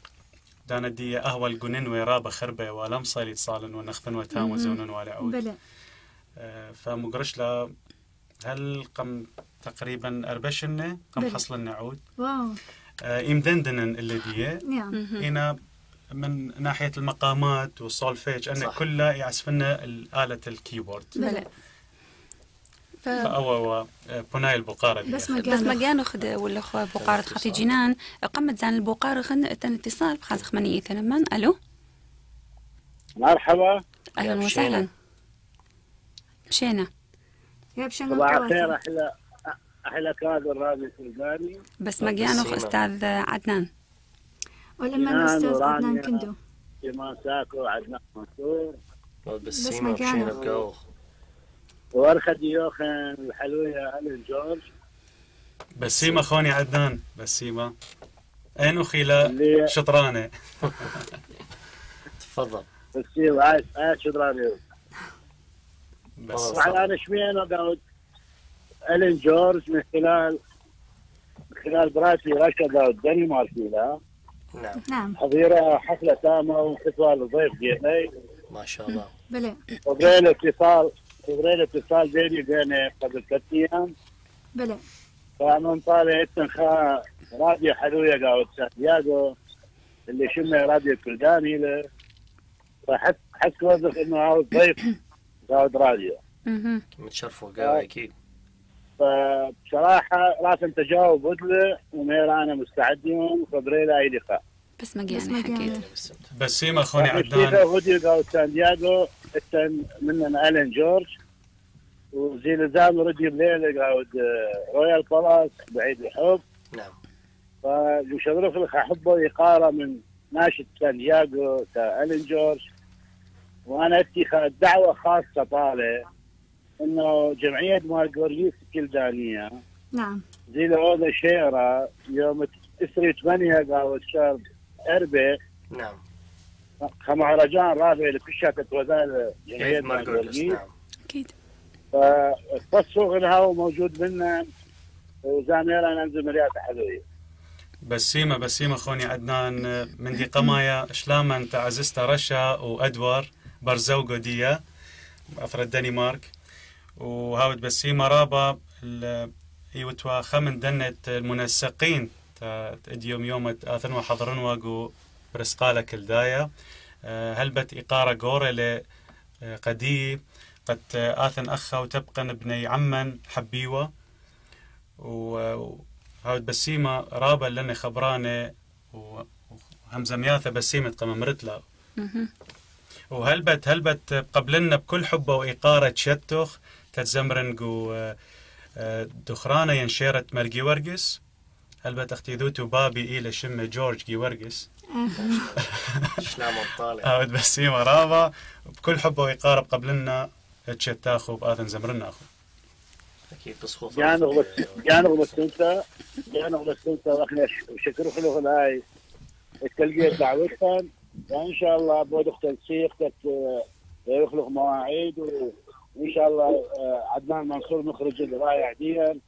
دانا دي أهوى الجنين ويرابة خربة ولمصة صالن ونخفن وتام وزونن والعود بلى. أه، فمقرش لا هل قم تقريبا أربشنة قم بلى. حصلنا عود. واو. أه، يمدندن اللي دي نعم. هنا من ناحية المقامات والسولفيج أن صح. كلها يعزفنا آلة الكيبورد. بلى. ف... فأو بناي البقارة بس. ما بس خد ولا خو بقارة خطي جنان. قمت زان البقارة خن تن اتصال. بخازخ مني ثنمان ألو؟ مرحبا. أهلا. وسهلا. مشينا يا بشان صباح الخير أحلى أحلى كادر رامي بس مجانو بسيمة. أستاذ عدنان. ولما الأستاذ عدنان. كندو. ايمان ساكو عدنان منصور. بالسيمة مكانه. ورخة ديوخن الحلوية الين جورج. بسيمة خوني عدنان بسيمة. أين أخي؟ اللي شطرانة. تفضل. بس عايش عايش شدراني بس. طبعا أنا شوية قاعد ألين جورج من خلال من خلال دراستي رشا قاعد دنمارك لها نعم. نعم. حضيرة حفلة تامة وخطوة لضيف جيبي ما شاء الله. بلى. وبريل اتصال وبريل اتصال بيني وبينه قبل ثلاث أيام بلى فمن طالع اتنخا راديو حلوية قاعد سانتياغو اللي شمه راديو كلداني له فحس حس وظف انه عاوز ضيف قاعد راديو. متشرفوا قوي أكيد فبصراحة لازم تجاوب بدله ومير أنا مستعد يوم اي لقاء بس مجانو مجانو. حكيت. بس بسيمة خوني عدنان. فيديو قاعد سانتياغو اتن مننا ألين جورج وزي لزام رجي بليلة قاعد آه، رويال بالاس بعيد الحب. نعم. فمشرف لك احبه اقاره من ناشد سانتياغو تا ألين جورج. وأنا اتي دعوة خاصة طالع إنه جمعية مارغوريس الكلدانيه نعم. زي لهذا شيرة يوم تسري ثمانية قاوة شهر أربع. نعم. خمهرجان رابع لكشة وزارة جمعية مارغوريس نعم. أكيد. فالصوغ الهوا موجود منا وزاميرا ننزل مريات حلوية بسيمة بسيمة خوني عدنان من دي قمايا شلاما أنت عززتا رشا وأدوار برزوغو ديا اثر الدنمارك وهاود بسيمة رابا إيوتوا خمن دنت المنسقين. تا اديوم يوم آثن وحضرن وأقو برسقالة كلدايا آه، هلبت إقارة قورة ل آه، قد آثن أخا وتبقن ابني عمن حبيوة. وهاود بسيمة رابا لنا خبرانة. وهمزة مياثة بسيمة قم مرتلا مهم. وهلبت هلبت قبلنا بكل حبة وإقارة شتخ تتزمرنقو آه، دخرانة ينشيرت مرقي ورقس. هلبت أختي ذوتو بابي إلى شمة جورج جي ورقس *laughs* شلام طالع هاود *laughs* بسيمة رابا بكل حبة وإقارة قبلنا تشتاخو بآذن زمرنا أخو. أكيد بصخوف جانو بس جانو بس انت جانو بس انت وأخنا شكر خلو هاي التلقية دعوتهم وان شاء الله بود اخت السيق يخلق مواعيد وإن شاء الله آه، عدنان منصور مخرج الراية عديا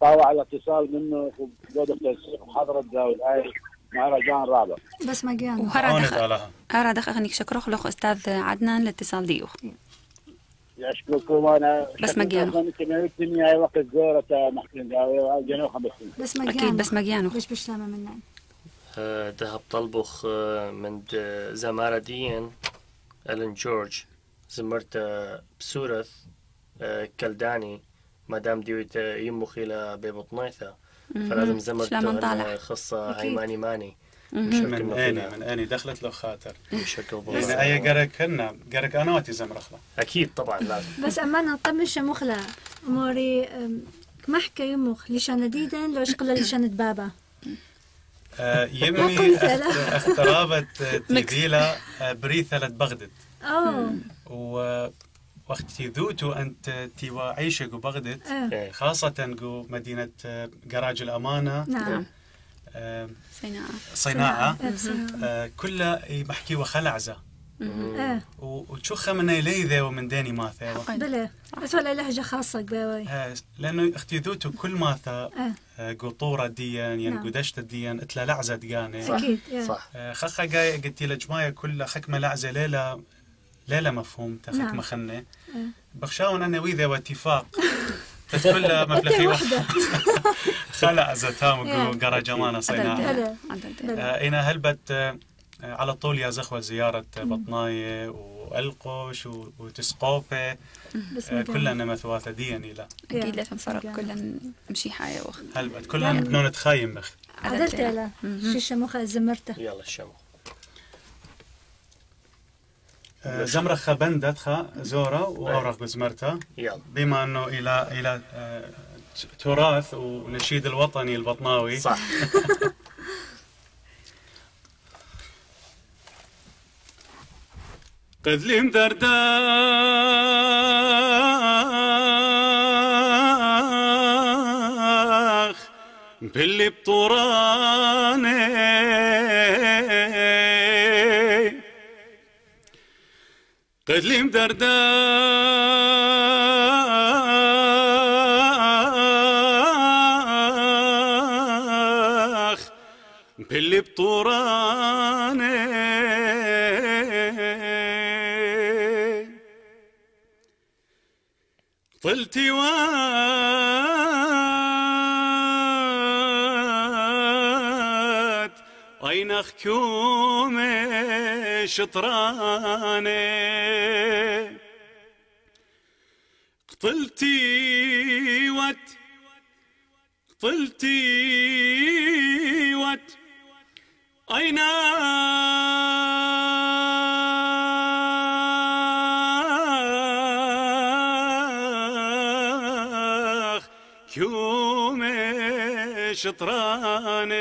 طاوع على اتصال منه السيق وحضرت داود هاي مهرجان رابع بس مجانا وهرا عونت دخل علىها هرا دخل خنيك شكرا لك أستاذ عدنان الاتصال ديوخ اشكركم أنا بس مجانا. يمكن الدنيا وقت زورة محسن داوي جنو خمس سنين بس مجانا أكيد بس مجانو بشلامة منا آه، ذهب طلبخ آه، من زمارة ديان ألين جورج. زمرت آه، بسورث كلداني. مدام ديوت يمو خيلا ببطنيثة فلازم طالع خصة. هاي ماني. ماني من اني من اني دخلت له خاطر؟ بشكل يعني. أي قرق كنا قرق انواتي زمرخلة. أكيد طبعا لازم بس أمانة طمش مخلا موري أم، كمحكة يمخ لشان ديدن لو شقلا لشان بابا. آه، يمي وقلت له. أخت- أخترابة *laughs* تيديلا آه، بريثة بغدد أوه. و وقت ذوتو أنت تيوا عيشة جو بغدد آه. إيه. خاصة جو مدينة آه، جراج الأمانة. نعم. آه، صناعة. صناعة. آه،. آه، كلها بحكيوا خلعزة آه. و- وتشوخها من ليذة ومن داني ماثا بلا بس ولا لهجة خاصة قباوي. آه، لأنه أختي ذوتو كل ماثا آه. آه، قطورة ديان ين نعم. قدشت ديان إتلا لعزة ديانة أكيد. صح. آه، خخا جاي قلت لها جماعة كلها خكمة لعزة ليلة ليلة مفهوم. نعم. تخكمة خنة آه. بخشاون أنا ويذا واتفاق. *laughs* تدخل مفلخي وحدة خلع زتام. قرا. عدد آه، إنا هلبت آه، على طول يا زخوة زيارة بطناية وألقش و- وتسقوبة. آه، كلنا مثواثة دياني لا يا. أكيد لازم فرق يا. كلنا نمشي حياة وخ هلبت. كلنا بنون تخايم بخ عدلت. يلا. شيشة مخها زمرته يلا الشمخ آه، زمرخة بندتها زورة وأورق بزمرتها يلا. بما أنه إلى إلى آه، تراث ونشيد الوطني البطناوي. صح. *laughs* قذلم درداخ باللي بطوراني قذلم درداخ باللي بطوراني طلتي وات أين أخكوم شطراني. قتلتي وات قتلتي وات أين؟ كيوم شطراني.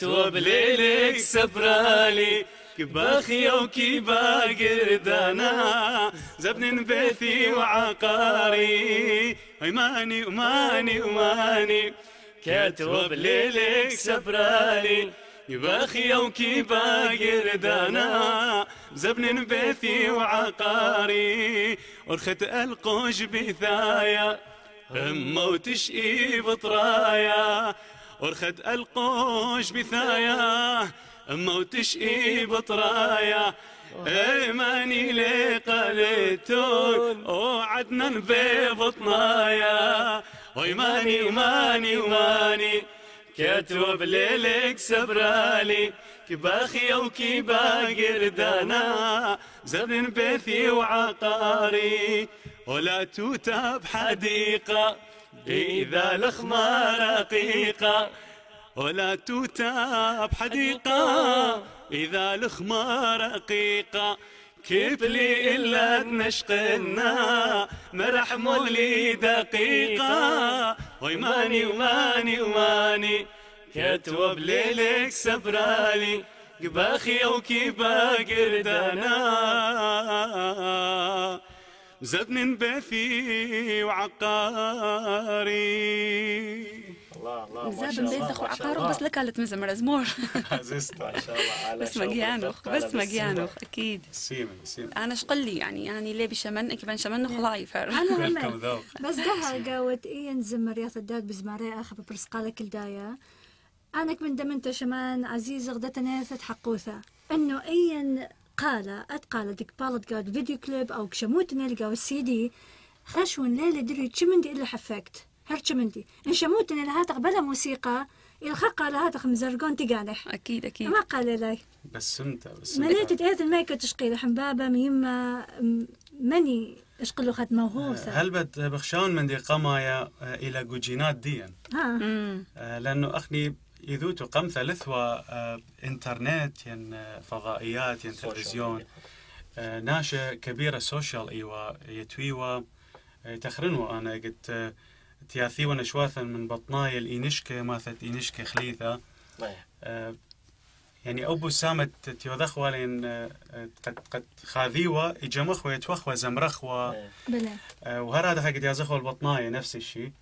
كتب ليلك سبرالي كباخي وكيبا قردانا زبن بيثي وعقاري ويماني وماني وماني كتب ليلك سبرالي يباخي وكيبا قردانا زبن بيثي وعقاري ورخت القوش بثايا همه وتشقي بطرايا ورخت القوش بثايا همه وتشقي بطرايا ايماني لي قلتون وعدنا ببطنايا ويماني وماني وماني كتب ليلك سبرالي. كباخي وكيبا قردانا زبن بيثي وعقاري. ولا توتا بحديقة إذا الأخمار رقيقة ولا توتا بحديقة إذا الأخمار رقيقة كيف لي إلا نشقنا مرح مولي دقيقة. ويماني وماني وماني كتوب ليلك سبرالي قباخي وكيبا قردانا زبن بثي وعقاري. الله الله ما شاء وعقارو الله. بس لكالت مزمر زمور عزيزتي *laughs* ما شاء الله على بس مجيانوخ بس مجيانوخ. أكيد. سيمة سيمة أنا شقلي يعني؟ يعني ليه بشمن؟ كيفان شمن خلاي فر. أنا كلكم هم ذوق بس ده قاوت إيان زمر يا الداد بزماري أخذ برسقالة كلدايا أنا من دمنت شمان عزيز غدتنا ثت حقوثة إنه إيان قال أتقال ديك بالت قاد فيديو كليب أو كشموتنا اللي قاو السي دي. خشون ليلة دري تشمندي إلا حفاكت هر تشمندي؟ إن شموتن إلى هاتق بلا موسيقى الخقة على هاتق مزرقون تقالح أكيد أكيد. ما قال لي بس انت بس مليت تأذن ما تشقي لحم بابا ميما مني اشقلو خد موهوسة. هل بد بخشان من دي قمايا آه، إلى جوجينات ديا؟ ها. امم آه، اخني يذوتو قم ثلثوا آه، انترنت ين آه، فضائيات ين تلفزيون آه، ناشئة كبيرة سوشيال ايوا يتويوا تخرنوا. أنا قلت آه، تياثيوا نشواثا من بطناي الإينشكة ماثت إينشكة خليثة. آه، يعني أبو سامت تيوذخوا لين قد قد خاذيوا يجمخوا يتوخوا زمرخوا. بلا وهذا هذا قد يازخوا البطناية نفس الشيء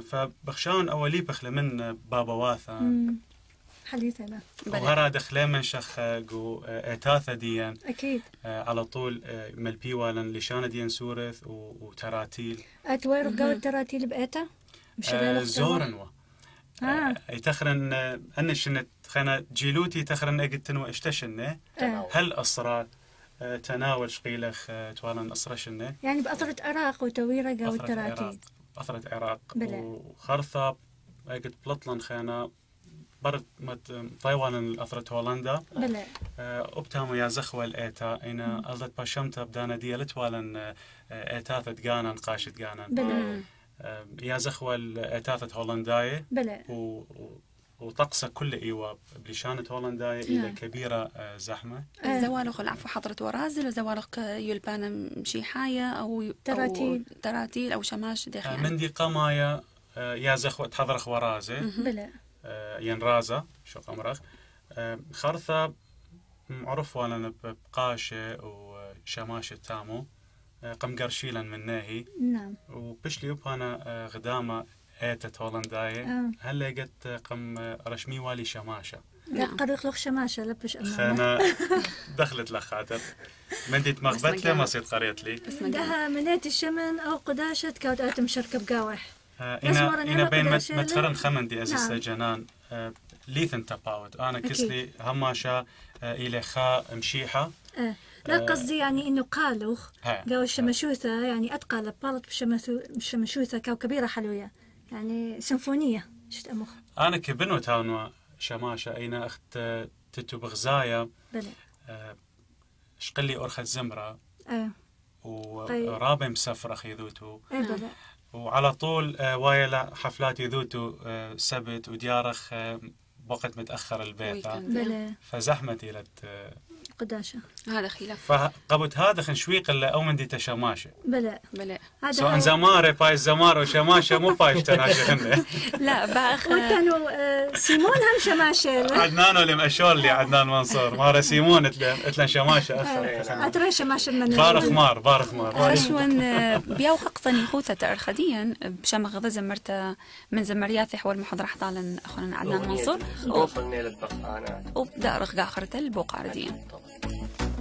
فبخشان أولي بخل من آه، بابا واثا. حديثة لا وهرا دخلي من شخ آه، قو آه، اتاثا ديا أكيد. آه، على طول آه، ملبيوا لن لشانة ديان سورث و- وتراتيل أتوير قوي التراتيل بقيتا مش آه، زورنوا آه. اي تخرن آه، انش انت خنا جيلوتي تخرن اجتن واشتشنه آه. هل آه، تناول شقيلخ آه، توالن اسرشنه يعني بأثرة عراق وتويرة العراق. التراتيل أثرت العراق بلى. وخرثة اجت بلطلن خانا برد مت طيوان أثرت هولندا. بلا آه، أبتام يا زخوة الإيتا إنا أرضت باشمتا بدانا ديالت والن آه، إيتاثة جانا قاشت جانا بلا آه، يا زخوة الإيتاثة هولنداية بلا و... وطقسة كل إيوا بلشانة هولنداية إلى نعم. كبيرة آه، زحمة آه. زوالق العفو حضرة ورازل وزوالق يلبان مشيحاية أو أو تراتيل. تراتيل أو شماش داخل آه، يعني. من دي قمايا آه، يا زخوة تحضرخ ورازة بلا آه، ين رازة شو قمرخ آه، خرثة معروف وأنا بقاشة وشماشة تامو آه، قم قرشيلا من ناهي نعم وبشلي آه، غدامة ايتت هولنداية آه. هلا قد قم رشمي والي شماشة لا قرق *laughs* لخ شماشة لبش أمامه خانا دخلت لك خاطر من دي تمغبت لي ما صيت قريت لي. دها منيت الشمن أو قداشة كود آتم شركة بقاوح آه، إنا إنا بين مت- قداشة متخرن لا. خمن دي أساس نعم. جنان آه، ليثن تباوت أنا. كسلي هماشا آه، إلى خا مشيحة. لا. قصدي يعني إنه قالوخ ها. قاو الشمشوثة يعني أتقى لبالت بشمثو- بشمشوثة كاو كبيرة حلوية يعني سيمفونية شت أمخ أنا كبنو تاونوا شماشة أين أخت آه، تتو بغزايا. بلا آه، شقلي أرخت زمرة. آه. طيب. ورابي مسافر أخي ذوتو. إيه بلا وعلى طول آه، وايلا حفلات يذوتو آه، سبت وديارخ آه، وقت متأخر البيت. فزحمتي لت قداشة. هذا خلاف. فقبت هذا خنشويق اللي أو من دي تشماشة بلا. بلا. هذا سواء زمارة بايش زمارة وشماشة مو بايش تناشة *laughs* لا باخ وكانوا آه، سيمون هم شماشة. عدنان اللي مأشول لي عدنان منصور. مارا سيمون اتلن شماشة أخر أترى شماشة من بارخ مار بارخ مار. أشون بياو ققطني خوثة الخديا بشمغ ذا زمرت من زمرياثح والمحاضرة حطالا أخونا عدنان منصور. وبدا رخ قاخرة البوقعة あ!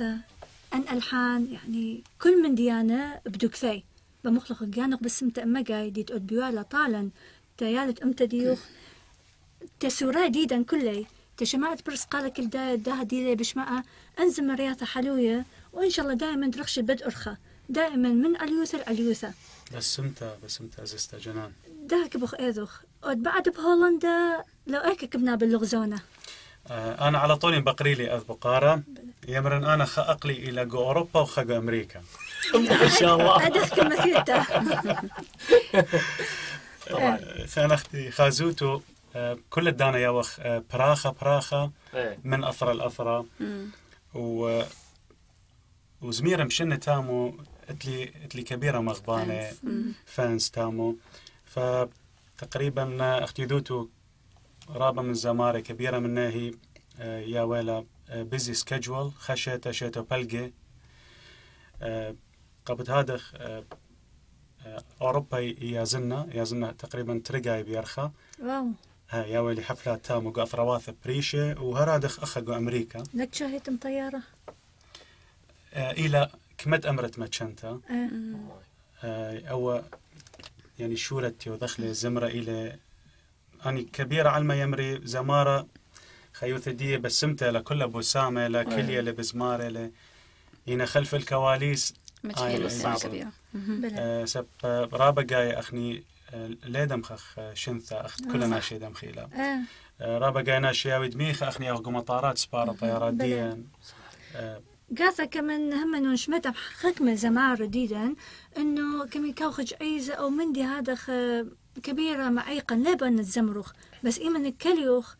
نياثة أن ألحان يعني كل من ديانة بدو كثي بمخلق جانق بسم تأما جاي ديت أد بيوالا طالا تيالت أم تديوخ تسورا ديدا كلي. تشمعت برس قال كل دا دا ديلي بشمعة. أنزم مرياثة حلوية وإن شاء الله دائما ترخش البد أرخى دائما من أليوثة اليوثة بسمتها بسمتها زستا جنان. ده كبخ إيذوخ. ود بعد بهولندا لو ايك كبنا باللغزونة. آه، أنا على طول بقري لي أذ بقارة يمرن أنا خ أقلي إلى جو أوروبا وخ جو أمريكا. ما شاء الله. *laughs* ادخ كمثيلته *laughs* طبعا. خان أختي خازوتو. آه، كل الدانا يا وخ آه، براخة براخة. إيه. من أثرى الأثرى و وزميرة مشنة تامو إتلي إتلي كبيرة مغبانة. فانس. تامو. فتقريبا أختي ذوتو رابة من زمارة كبيرة من هي آه، يا ويلا بيزي سكجول خشيتا شيتو بلقي. آه، قبل هذا آه، أوروبا يازلنا يازلنا تقريبا ترقاي بيرخا واو. ها يا ويلي حفلات تامو قو أثرواث بريشة. وهرادخ أخا أمريكا. لك شاهدتم طيارة؟ إلى كمد أمرت ماتشنتا آه. آه، أو يعني شورتي ودخلي زمرة إلى أني كبيرة علما يمري زمارة خيوث دي بسمتها لكل بسامة لكلية لبزمارة ل هنا خلف الكواليس. متشهير آه،. كبيرة آه، سب آه، رابا جاي أخني آه، ليدم خخ آه، شنثة أخت كلنا شي دم خيلة آه. رابا جاي ناشياوي دميخ أخني أغو مطارات سبارة طيارات. ديان. آه، قاثة كمان هم نشمتها حكمة زمان رديدا إنه كم يكوخج عيزة أو مندي هذا كبيرة معيقا لبن الزمرخ بس ايمن الكليوخ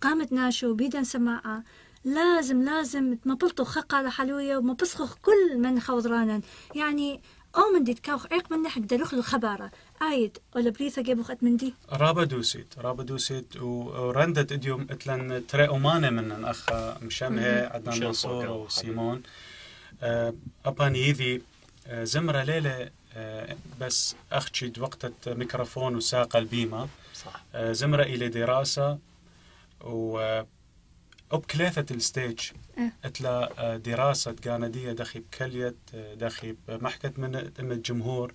قامت ناشو بيدا سماعة. لازم لازم مبلطو خقة حلوية ومبسخخ كل من خوضرانا يعني أو من دي تكوخ عيق من نحك دلوخ له خبارة آيد ولا بريثة جيبو خط من دي. رابا دوسيت رابا دوسيت ورندت إديوم اتلن تري امانه من أخ مشمه عدنان منصور وسيمون أبان يذي آه، زمرة ليلة بس اخشي وقت ميكروفون وساق البيمة. صح. آه، زمرة إلى دراسة و آه، الستيج. إيه. أتلا آه، دراسة قاندية دخي بكلية آه، دخي بمحكة من الجمهور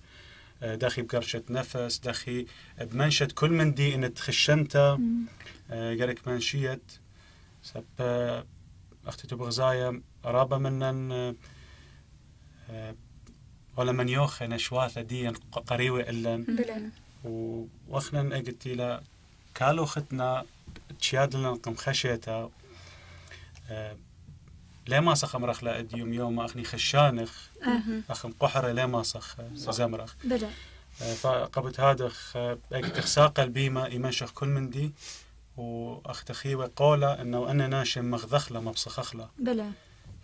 آه، دخي بقرشة نفس دخي بمنشد كل من دي إن تخشنتا. آه، قالك منشيت. سب آه، أختي بغزايا رابا منن آه، آه، ولا من يوخ نشواثة دي قريوة إلا. بلا. و- واخنا قلت لا كالو ختنا تشياد لنا قم خشيتا. آه، ليه ما سخ مرخ لا اديوم يوم أخني خشانخ. اخم قحرة ليه ما صح. زمرخ؟ آه، فقبت آه، قلت ساق البيمة يمنشخ كل من دي. واخت خيوة قولة إنه أنا ناشم مغذخلة مبسخخلة بلا.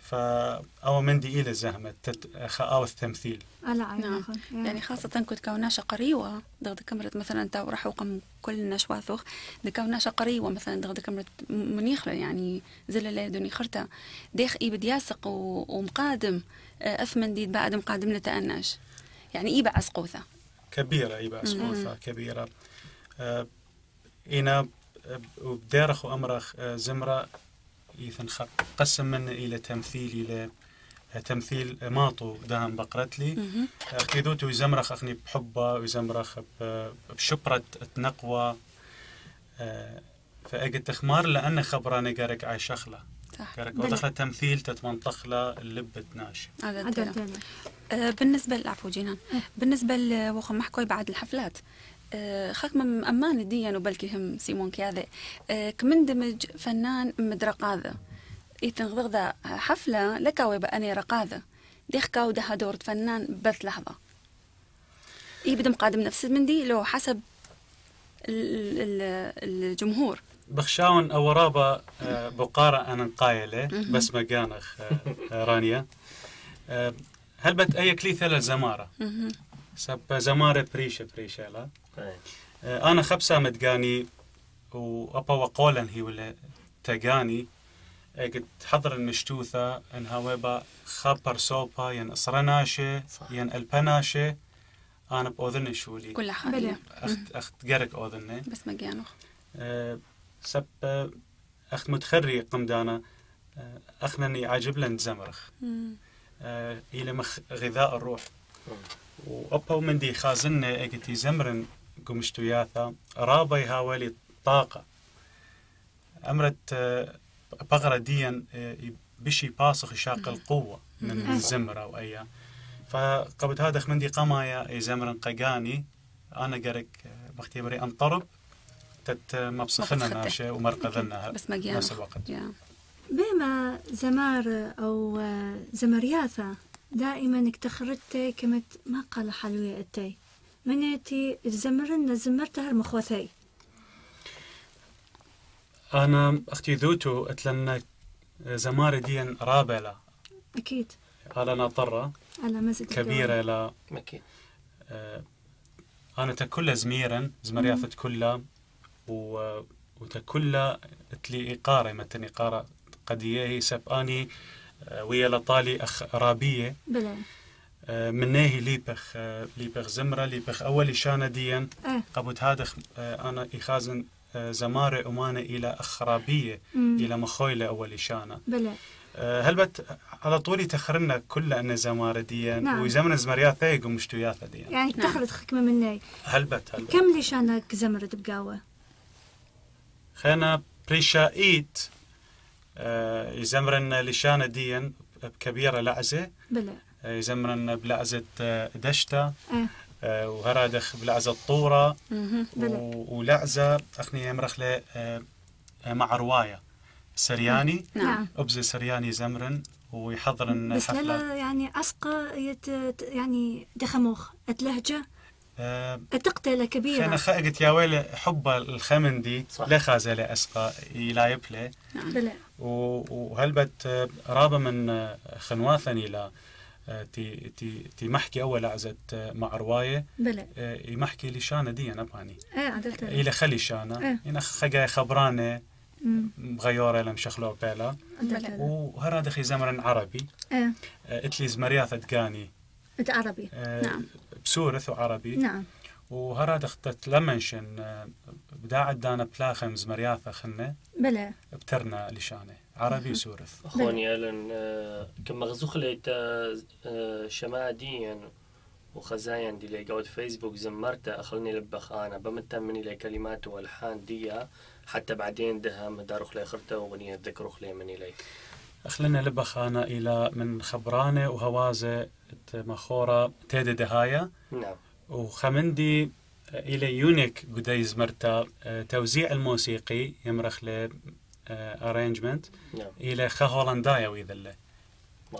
فأو من دي إلى زهمة تت خاوة التمثيل. نعم. يعني خاصة كنت كوناشة قريوة دغد كمرت مثلا تا وراح وقم كل نشواثوخ دي كوناشة قريوة مثلا دغد كمرت منيخلة يعني زلة دوني خرطة. ديخ إي بدياسق و- ومقادم آه، أثمن ديد بعد مقادم لتأناش يعني إي بعس قوثة كبيرة يبقى سقوفة كبيرة. آه، إنا آه، وبدارخ وأمرخ زمرة يثن خ- قسم من إلى تمثيل إلى تمثيل ماطو دهم بقرتلي مهم. أختي دوتو يزمرخ أخني بحبة ويزمرخ بشبرة تنقوى آه، فأجد تخمار لأن خبراني قارك عاي شخلة صح قارك. ودخل تمثيل تتمنطخلة اللب. دلع. آه، بالنسبة للعفو جينان بالنسبة لوخم محكوي بعد الحفلات خاك من أمان ديان وبلكي هم سيمون كياذا آه، كمندمج فنان مدرقاذا يتنغضغذا حفلة لكا ويبقى أنا رقاذا ديخ كاو ده دورة فنان بث لحظة. يبدأ مقادم نفس من دي لو حسب ال- ال- الجمهور. بخشاون أورابا آه، بقارة أنا نقايلة بس مقانخ آه، آه، رانيا. آه، هل بت أي كليثة للزمارة. سب زمارة بريشة بريشة لا. إيه. آه، أنا خبسة متقاني وأبا وقولا هي ولا تقاني. آه، قد حضر المشتوثة إنها ويبا خبر صوبا ين أصرناشة صح. ين ألبناشة. أنا بأذن شولي كل حاجة بلى. أخت أخت قرق أذني. بس مجانوخ آه، سب أخ متخري قمدانا. أخنني عاجب لن زمرخ. إلى مخ غذاء الروح. مم. وأبو من دي خازن إجتي زمرن قمشتو ياثا رابي هاولي طاقة أمرت آه، بغرة ديا آه، بشي باسخ شاق القوة من. الزمرة أو أيا فقبل هذا من دي قمايا أي زمرن قجاني أنا قرك بختي بري أنطرب تت مبسخنا. ناشا ومرقذنا. بس مجيانو نفس الوقت. بما زمار أو آه، زمرياثة دائما اكتخرتي كمت ما قال حلوية التي منيتي زمرنا زمرتها المخوثي أنا أختي ذوتو أتلن زمارة ديا رابلة أكيد على ناطرة على مزج كبيرة لا. مكي آه، أنا تكل زميرا زمرياثة كلها و وتكل تلي إقارة متن إقارة قدية هي سب أني آه، ويا لطالي أخ رابية بلا مناهي ليبخ آه، ليبخ زمرة ليبخ أول شانة ديا آه. قبل هذا أنا إخازن آه، زمارة أمانة إلى أخ رابية مم. إلى مخويلة أول شانة آه، هل بت على طول تخرنا كل أن زمارة ديا؟ نعم. وزمن زمريات ثيق ومشتويات ديا. يعني نعم. تخرج خكمة مني. هل بت هل بت كم لشانك زمرت بقاوة خينا بريشائيت آه، يزمرن لشانة ديا بكبيرة لعزة. آه، يزمرن بلعزة آه، دشتا. آه. آه، وهرادخ بلعزة طورة ولعزة أخني يمرخلة آه، آه، مع رواية. سرياني. نعم. أبزي سرياني زمرن ويحضرن بس لا يعني أسقى يت يعني دخموخ. اللهجة آه، تقتل خينا كبيرة خاقت يا ويلي حب الخمن دي. صح. لا خازلة أسقى يلايب له نعم. وهلبت آه، رابة من آه، خنواثني لا. آه، تي تي تي محكي أول عزت آه، مع رواية بلا آه، يمحكي لي شانة دي أنا باني آه عدلت إلى خلي شانة. إيه. إن خجا خبرانة أمم، مغيورة لم شخلو بيلا عدلت وهرا دخي زمرن عربي. آه. آه، اتلي زمرياثة دقاني انت عربي. آه، نعم. بسورث وعربي نعم. وهرا دختت لمنشن آه، بداع دانا بلاخم زمرياثة خنة. بلا بترنا لشانة. عربي وسورث أخواني ألن آه، كما غزوخ ليت شماديا وخزاين دي لي قوت فيسبوك زمرته أخلني لبخ أنا. بمتن مني لي كلمات والحان دي حتى بعدين دها مدارخ لي خرته وغنية ذكرخ لي مني لي أخلنا لبخانا إلى من خبرانة وهوازة مخورة تيد دهاية نعم. وخمندي إلى يونيك قديز مرتا آه، توزيع الموسيقي يمرخ له أرينجمنت نعم. إلى خا هولندايا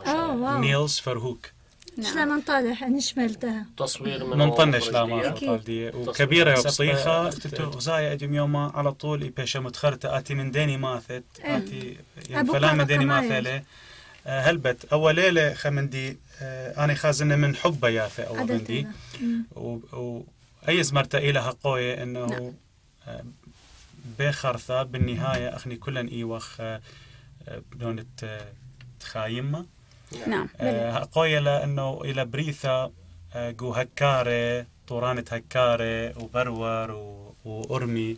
شاء آه الله. نيلز فرهوك نعم. من طالح نشملتها تصوير من منطنش لا ما دي وكبيرة. وبصيخة غزايا آدم يوما على طول إبيشا متخرتة. آتي من ديني ماثت. إيه. آتي يعني فلا من ديني. ماثلة. آه، هلبت. أول ليلة خمندي آه، أنا خازنة من حبة يافة أول عدلت مندي أنا. أمم، و... و... بخرثة بالنهاية أخني كلن إيوخ آه، آه، بدون ت- تخايمة. نعم. آه، قوية لأنه إلى بريثة آه، جو هكارة طورانة هكارة وبرور و... وأرمي.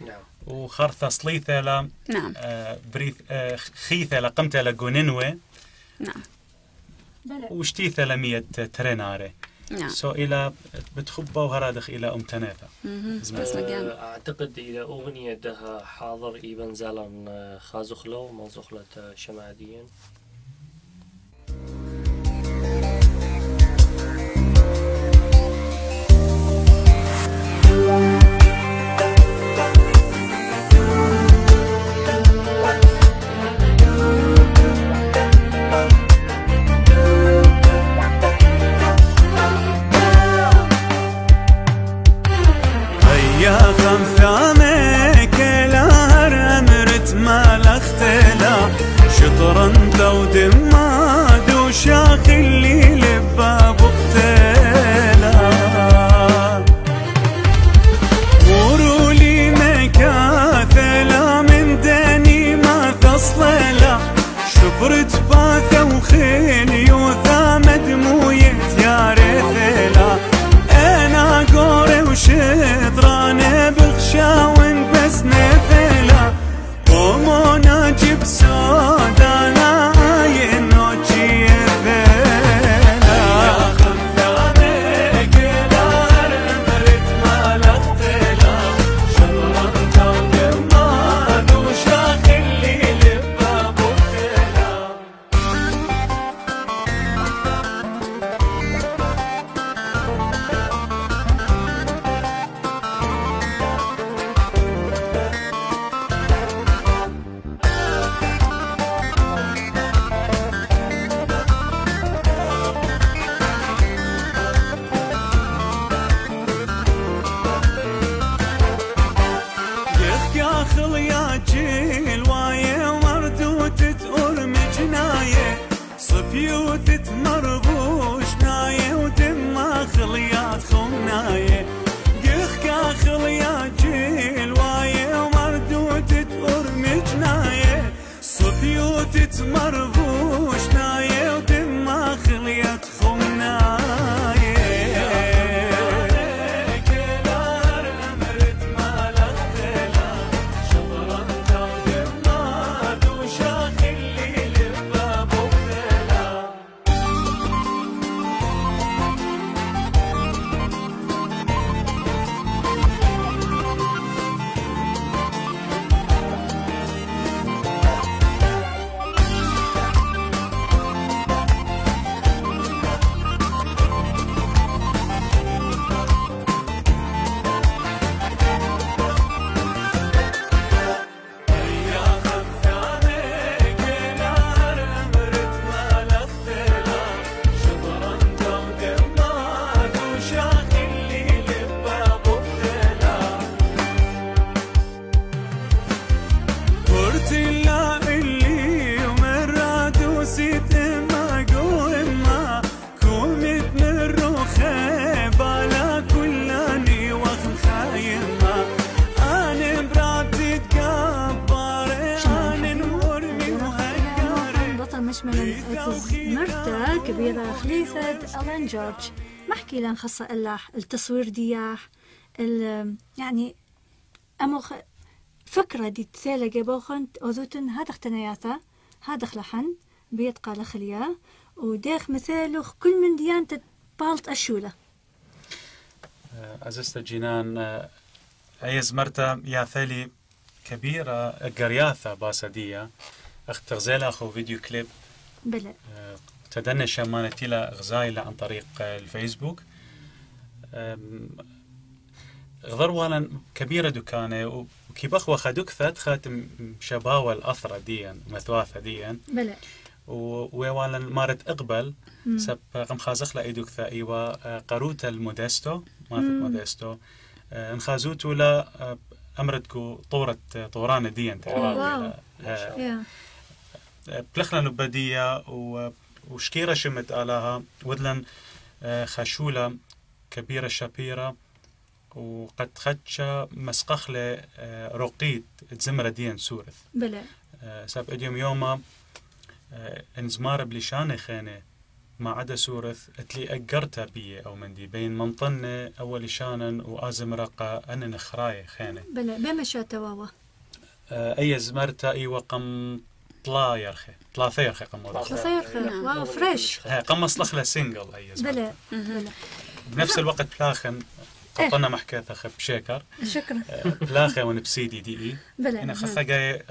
نعم. وخرثة صليثة ل نعم. آه، بريث آه، خيثة لقمتة لجونينوي نعم. بلا وشتيثة لمية تريناري نعم سو إلى بتخبة وهرادخ. زمان. بس مجان آه، أعتقد إلى أغنية دها حاضر إيبن زالن آه، خازخلو موزخلة آه، كبيرة خليفة ألان جورج. ما احكي لأن خاصة إلا التصوير دياح ال- يعني أمو خ- فكرة دي تثيلة جيبوخن أوذوتن هذا اختنياتا هذا خلحن بيت قال خليا وديخ مثالوخ كل من ديانة بالت أشولة. عزيزتي جينان آه، أيز مرتا يا ثالي كبيرة قرياثة باسدية. أخت غزالة أخو فيديو كليب. بلا تدنى شمانتي لا غزايلة عن طريق الفيسبوك. غضر والا كبيرة دكانة وكي بخوة خدوك ثات خاتم شباوة الأثرة ديا مثواثة ديا. بلا ووالا مارت إقبل. سب قم خازخ لا إيدوك ثا إيوا قروت المودستو مارت مم. مودستو. آه، انخازوتو لا آه، امرتكو طورة طورانة ديا واو. يا. بلخنا نبدية و- وشكيرة شمت آلاها ودلن آه، خشولة كبيرة شبيرة وقد خدشة مسقخلة آه، رقيت تزمرة ديان سورث بلا آه، ساب اديوم يوما انزمار بلشانة خانة ما عدا سورث أتلي اقرتها بي أو مندي بين منطنة أول شانا وازم رقا أنا نخراي خانة. بلا بما شاتا واوا؟ آه، أي زمرتا أي وقم طلا يرخي طلا ثيرخي قم وضع. خير خير نعم. واو فريش. ها قم مصلخ له سنجل أي زمرتا بلا. بلا بنفس الوقت بلاخن إيه. قطنا محكاثة خب شيكر شكرا. آه، بلاخة ونبسيدي دي إي. بلا. أنا خثا جاي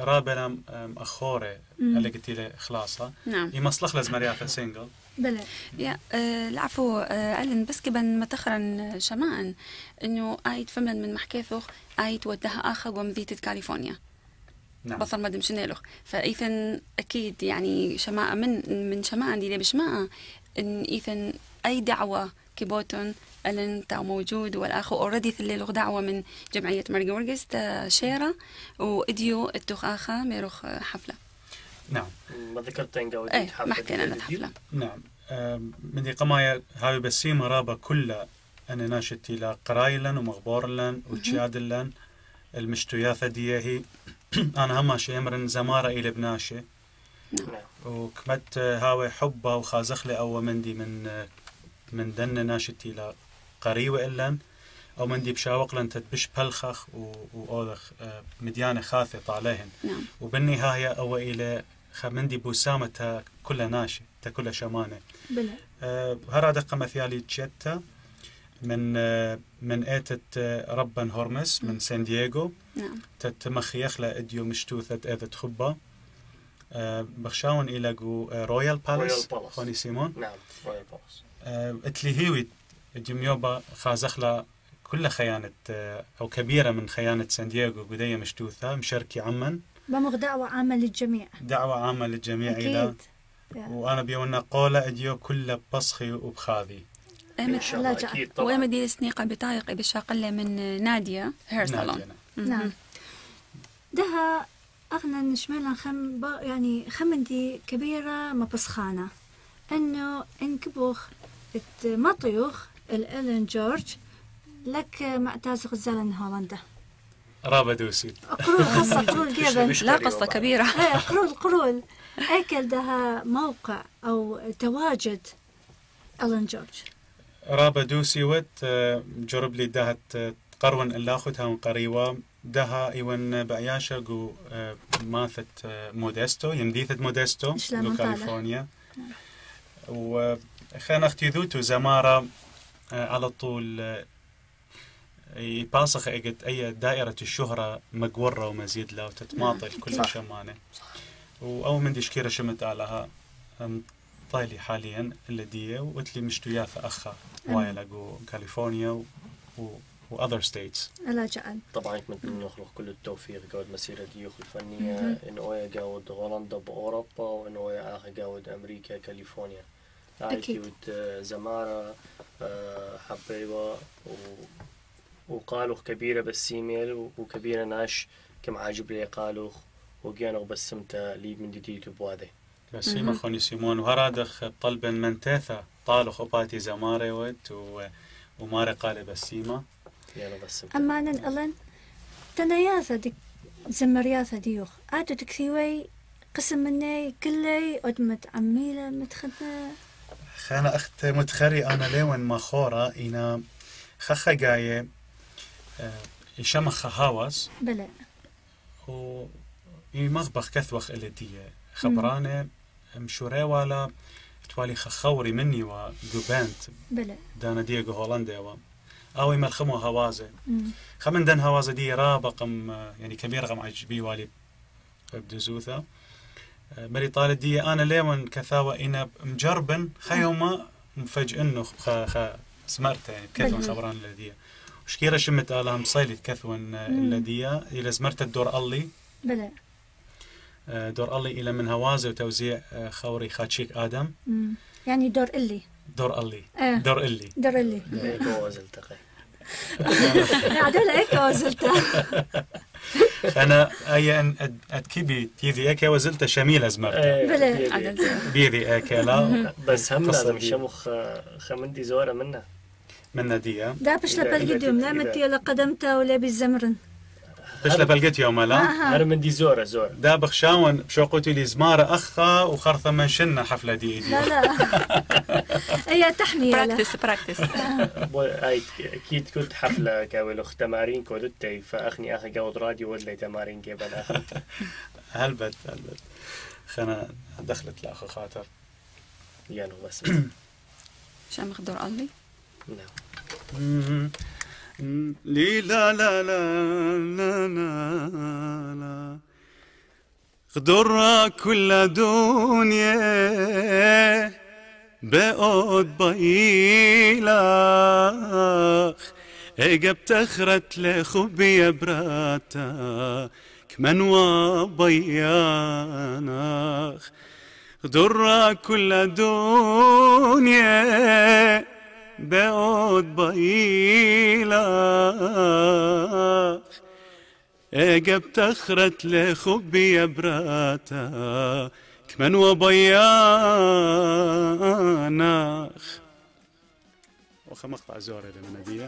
اخوري مم. اللي قلت لي خلاصة. نعم. يمصلخ لزمرياثة سنجل بلا. يا آه العفو آه ألن بس كبن متخرا شماء. إنه آيت فمن من محكاثوخ آيت ودها آخر ومذيتة كاليفورنيا. نعم. بصل ما دمشنا له فإذن أكيد يعني شماء من من شماء دي بشماء. إن إذن أي دعوة كبوتن ألن تا موجود والآخر أوريدي ثلي دعوة من جمعية مرقى ورقس تا شيرة وإديو التوخ آخر ميروخ حفلة. نعم. ما ذكرت تنقى إيه ما حكينا عن الحفلة نعم. من قمايا هاوي بسيمة رابا كلها أنا ناشتي لا قرايلن ومغبورلن وتشيادلن المشتوياثة دي هي *clears throat* أنا هما شيمرن زمارة إلى بناشي. نعم وكمت هاوي حبة وخازخلي أو مندي من من دن ناشتي لا قريوة إلن. أو مندي بشاوق لن تتبش بلخخ و- وأوذخ آه، مديانة خاثة عليهن نعم. وبالنهاية أو إلى خمندي بوسامة تا كل ناشي تا كل شمانة. بلا. آه، هرا دقة مثالي تشتا من آه، من ايتت آه، ربن هورمس من سان دييغو. نعم. تتمخيخ لا إديو مشتوثة ايتت خبة آه، بخشاون إلى جو رويال Palace. خوني سيمون. نعم رويال بالاس أتلي هيوي ديوميوبا خازخلا كل خيانة أو كبيرة من خيانة سان دييغو. قدية مشتوثة مشاركي عمن بمغ دعوة عامة للجميع. دعوة عامة للجميع إلى. أكيد. وأنا بيونا قولة أديو كل بصخي وبخاذي. أكيد طبعا. وأمد دي السنيقة بطايق بشاقلة من نادية هير صالون نادية، نعم. نعم. دها أغنى نشملها خم با- يعني خمندي كبيرة ما بسخانة إنه انكبوخ إت مطيوخ الإلين جورج لك معتاز غزالة هولندا. رابا دوسي قرول خاصة *laughs* قرول جبل لا قصة كبيرة. قرول قرول أكل دها موقع أو تواجد إلين جورج. رابا دوسي وت آه، جرب لي دهت آه، قرون اللاخوتها من قريوة دها ايون بعياشة جو آه، ماثت موديستو يمديثت موديستو إشلا لو. كاليفورنيا. وخان أختي ذوتو زمارة على طول يباصخ اجت أي دائرة الشهرة مقورة ومزيد لا وتتماطل كل صح. شمانة. واول من دشكيرة شمت علىها طايلي حاليا الذي وتلي مشتوياثة أخا وايا لقو كاليفورنيا و, و, و other states. الا جعل طبعا نتمنى نخلق كل التوفيق قود مسيرة ديوخ الفنية. إنه هو قاود هولندا بأوروبا وإنه هو آخر قاود أمريكا كاليفورنيا. أكيد. عايتي زمارة آه، حبيبة و وقالوا كبيرة بالسيميل وكبيرة ناش كم عاجب لي قالوا وقيانو بسمتا لي من جديد بواده بس ما خوني سيمون وهرادخ طلبا من تاثا طالو خباتي زماري ود و وماري قالي بسيمة. قيانو بسمتا اما أنا ألين تناياثة ديك زمرياثة ديوخ. ادو تكثيوي قسم مني كلي ادمت عميلة متخدة خانا أخت متخري أنا ليون ما خورا إنا خخا جاية يشمخ هاوس بلا و يمغبخ كثوخ اللي دي خبرانة مشوري ولا توالي خخوري مني وجوبانت بلا دانا ديجو هولندا و مم. خمن دن هوازة دي رابقم يعني كبير قم عجبي والي بدزوثة مري طالت دي أنا ليون كثاوة أنا مجربن خيوما مفجئنه خ خ سمرته يعني بلى. خبران الذي وشكيرة شمت آلها مصيلي كثون الذي إلى زمرت الدور الله بلا دور الله إلى من هوازة وتوزيع آه، خوري خاتشيك آدم. مم. يعني دور اللي دور الله إيه دور اللي دور اللي عدل هيك وزلت أنا أي أن أد- أتكبي تيذي أكي وزلت شميلة زمرت بلى. عدل بيذي أكي لا. بس هم لازم دي. يشمخ خمندي زورة منه. من نادية دا بش لبالقدوم إذا- لا متي ولا قدمته ولا بالزمرن بش لبلقت يوم لا. هر من دي زورة زورة. دا بخشاون بشوقتي لي زمارة أخا وخرثة من شنة حفلة دي دي. لا لا. *laughs* هي تحمية لا براكتس براكتس هاي أكيد كنت حفلة كاول اخ تمارين كودتي فأخني أخي قاود راديو ودلي تمارين قبل اخ *laughs* هلبت هلبت. خنا دخلت لأخو خاطر. يانو بس. شامخ دور الله نعم لي لا لا لا لا لا. لا غدر كل دنيا بقود بيلاخ إجب تخرت لخبي براتا كمن وبياناخ. غدر كل دنيا بعود بيلاخ أجب تخرت لخبي يا براتا كمن وبياناخ وخ مقطع زوري لمن دي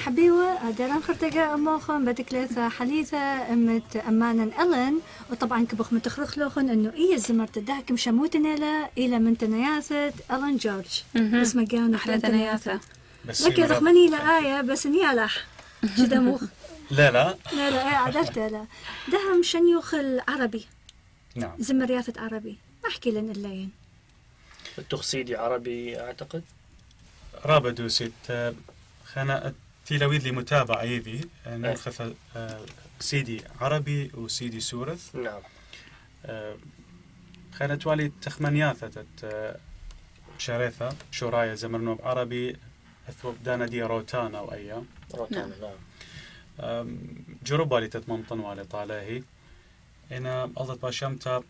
حبيوة داران خرتقة أموخن بتكليثة حليثة أمت أمانا ألن وطبعا كبخ متخرخ لوخن إنه إيه الزمر تدهكم شموتن إلى إلى من تنياثة ألن جورج. اسمه كان أحلى تنياثة. بس لك رغمني لا آية بس نيالح شدا موخ *laughs* لا لا. لا لا إيه عدلت لا. دهم شنيوخ العربي نعم. زمر رياثة عربي. أحكي لن اللين. التقصيدي عربي أعتقد؟ رابا دوسيت آه، خانا تيلويد لي متابعة ايدي آه، نوخف آه، سيدي عربي وسيدي سورث. نعم. خانا توالي تخمنياثة آه، شريثة شورايا زمرنوب عربي أثوب دانا دي روتانا وأيام. روتانا نعم. آم، جربة اللي تتمنطن والي طالهي. إنا أضت باشمتا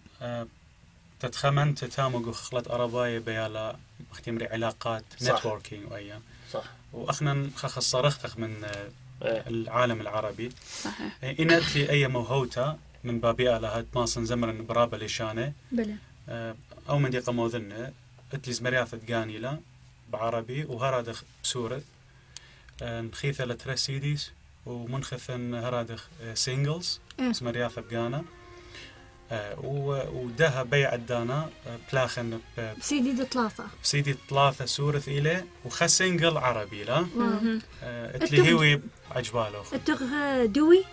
تتخمن تتامق خلط أرباي بيالا اختمري علاقات. نتوركينج وأيام. صح. وأخنا خخ صرختخ من إيه. العالم العربي. صحيح. إنت لي أي موهوتا من بابي لها تماصن زمرن برابا لشانه. بلى. آه، أو من دي قموذنة اتلي زمرياثة قانيلا بعربي وهرادخ بسورة. نخيثة لترسيديس ومنخثن هرادخ سينجلز إيه. زمرياثة بقانا. ودها بيع الدانا آه، بلاخن ب- سيدي دي ثلاثة بسيدي ثلاثة سورث إليه وخا سينجل عربي لا. آه، اتلي هوي عجباله التغ دوي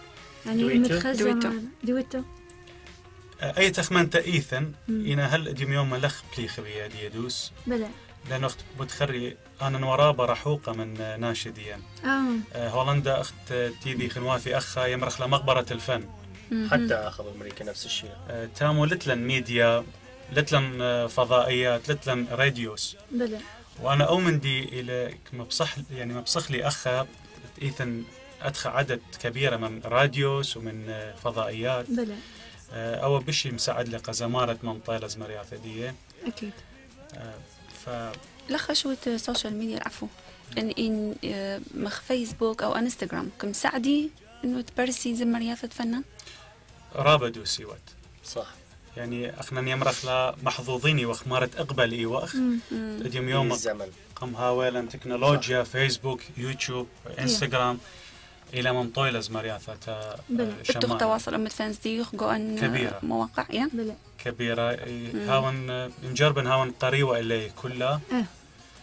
يعني دويتو؟ متخزن دويتو. دويتو آه، أي تخمنت إيثن مم. إنا هل ديم يوم لخ بليخ دي يدوس بلى لأنه أخت بتخري أنا نورابة رحوقة من آه، ناشديا آه آه، هولندا أخت آه، تيدي خنوافي أخا يمرخ لمقبرة الفن. حتى اخذ أمريكا نفس الشيء. آه، تامو لتلن ميديا لتلن آه، فضائيات لتلن راديوس بلى. وأنا أؤمن دي إلى مبصح يعني مبصخ لي أخا إيثن أدخى عدد كبيرة من راديوس ومن آه، فضائيات. بلى. آه، أو بشي مساعد لقزمارة منطقة زمرياثة دي أكيد. آه، ف لخ شو السوشيال ميديا العفو إن إن مخ فيسبوك أو انستغرام كم سعدي إنه تبرسي زمرياثة فنان رابدو سيوت صح. يعني أخنا يمرخ لا محظوظيني وخمارة اقبل اي واخ مم. اليوم يوم قم هاويلا تكنولوجيا فيسبوك يوتيوب إنستغرام إلى من طويلة زمرياثة. بتوخ شمال. تواصل أم جو أن آه، كبيرة. مواقع يا؟ بلى كبيرة. هاون آه، نجربن هاون قريوة إلي كلها. أه.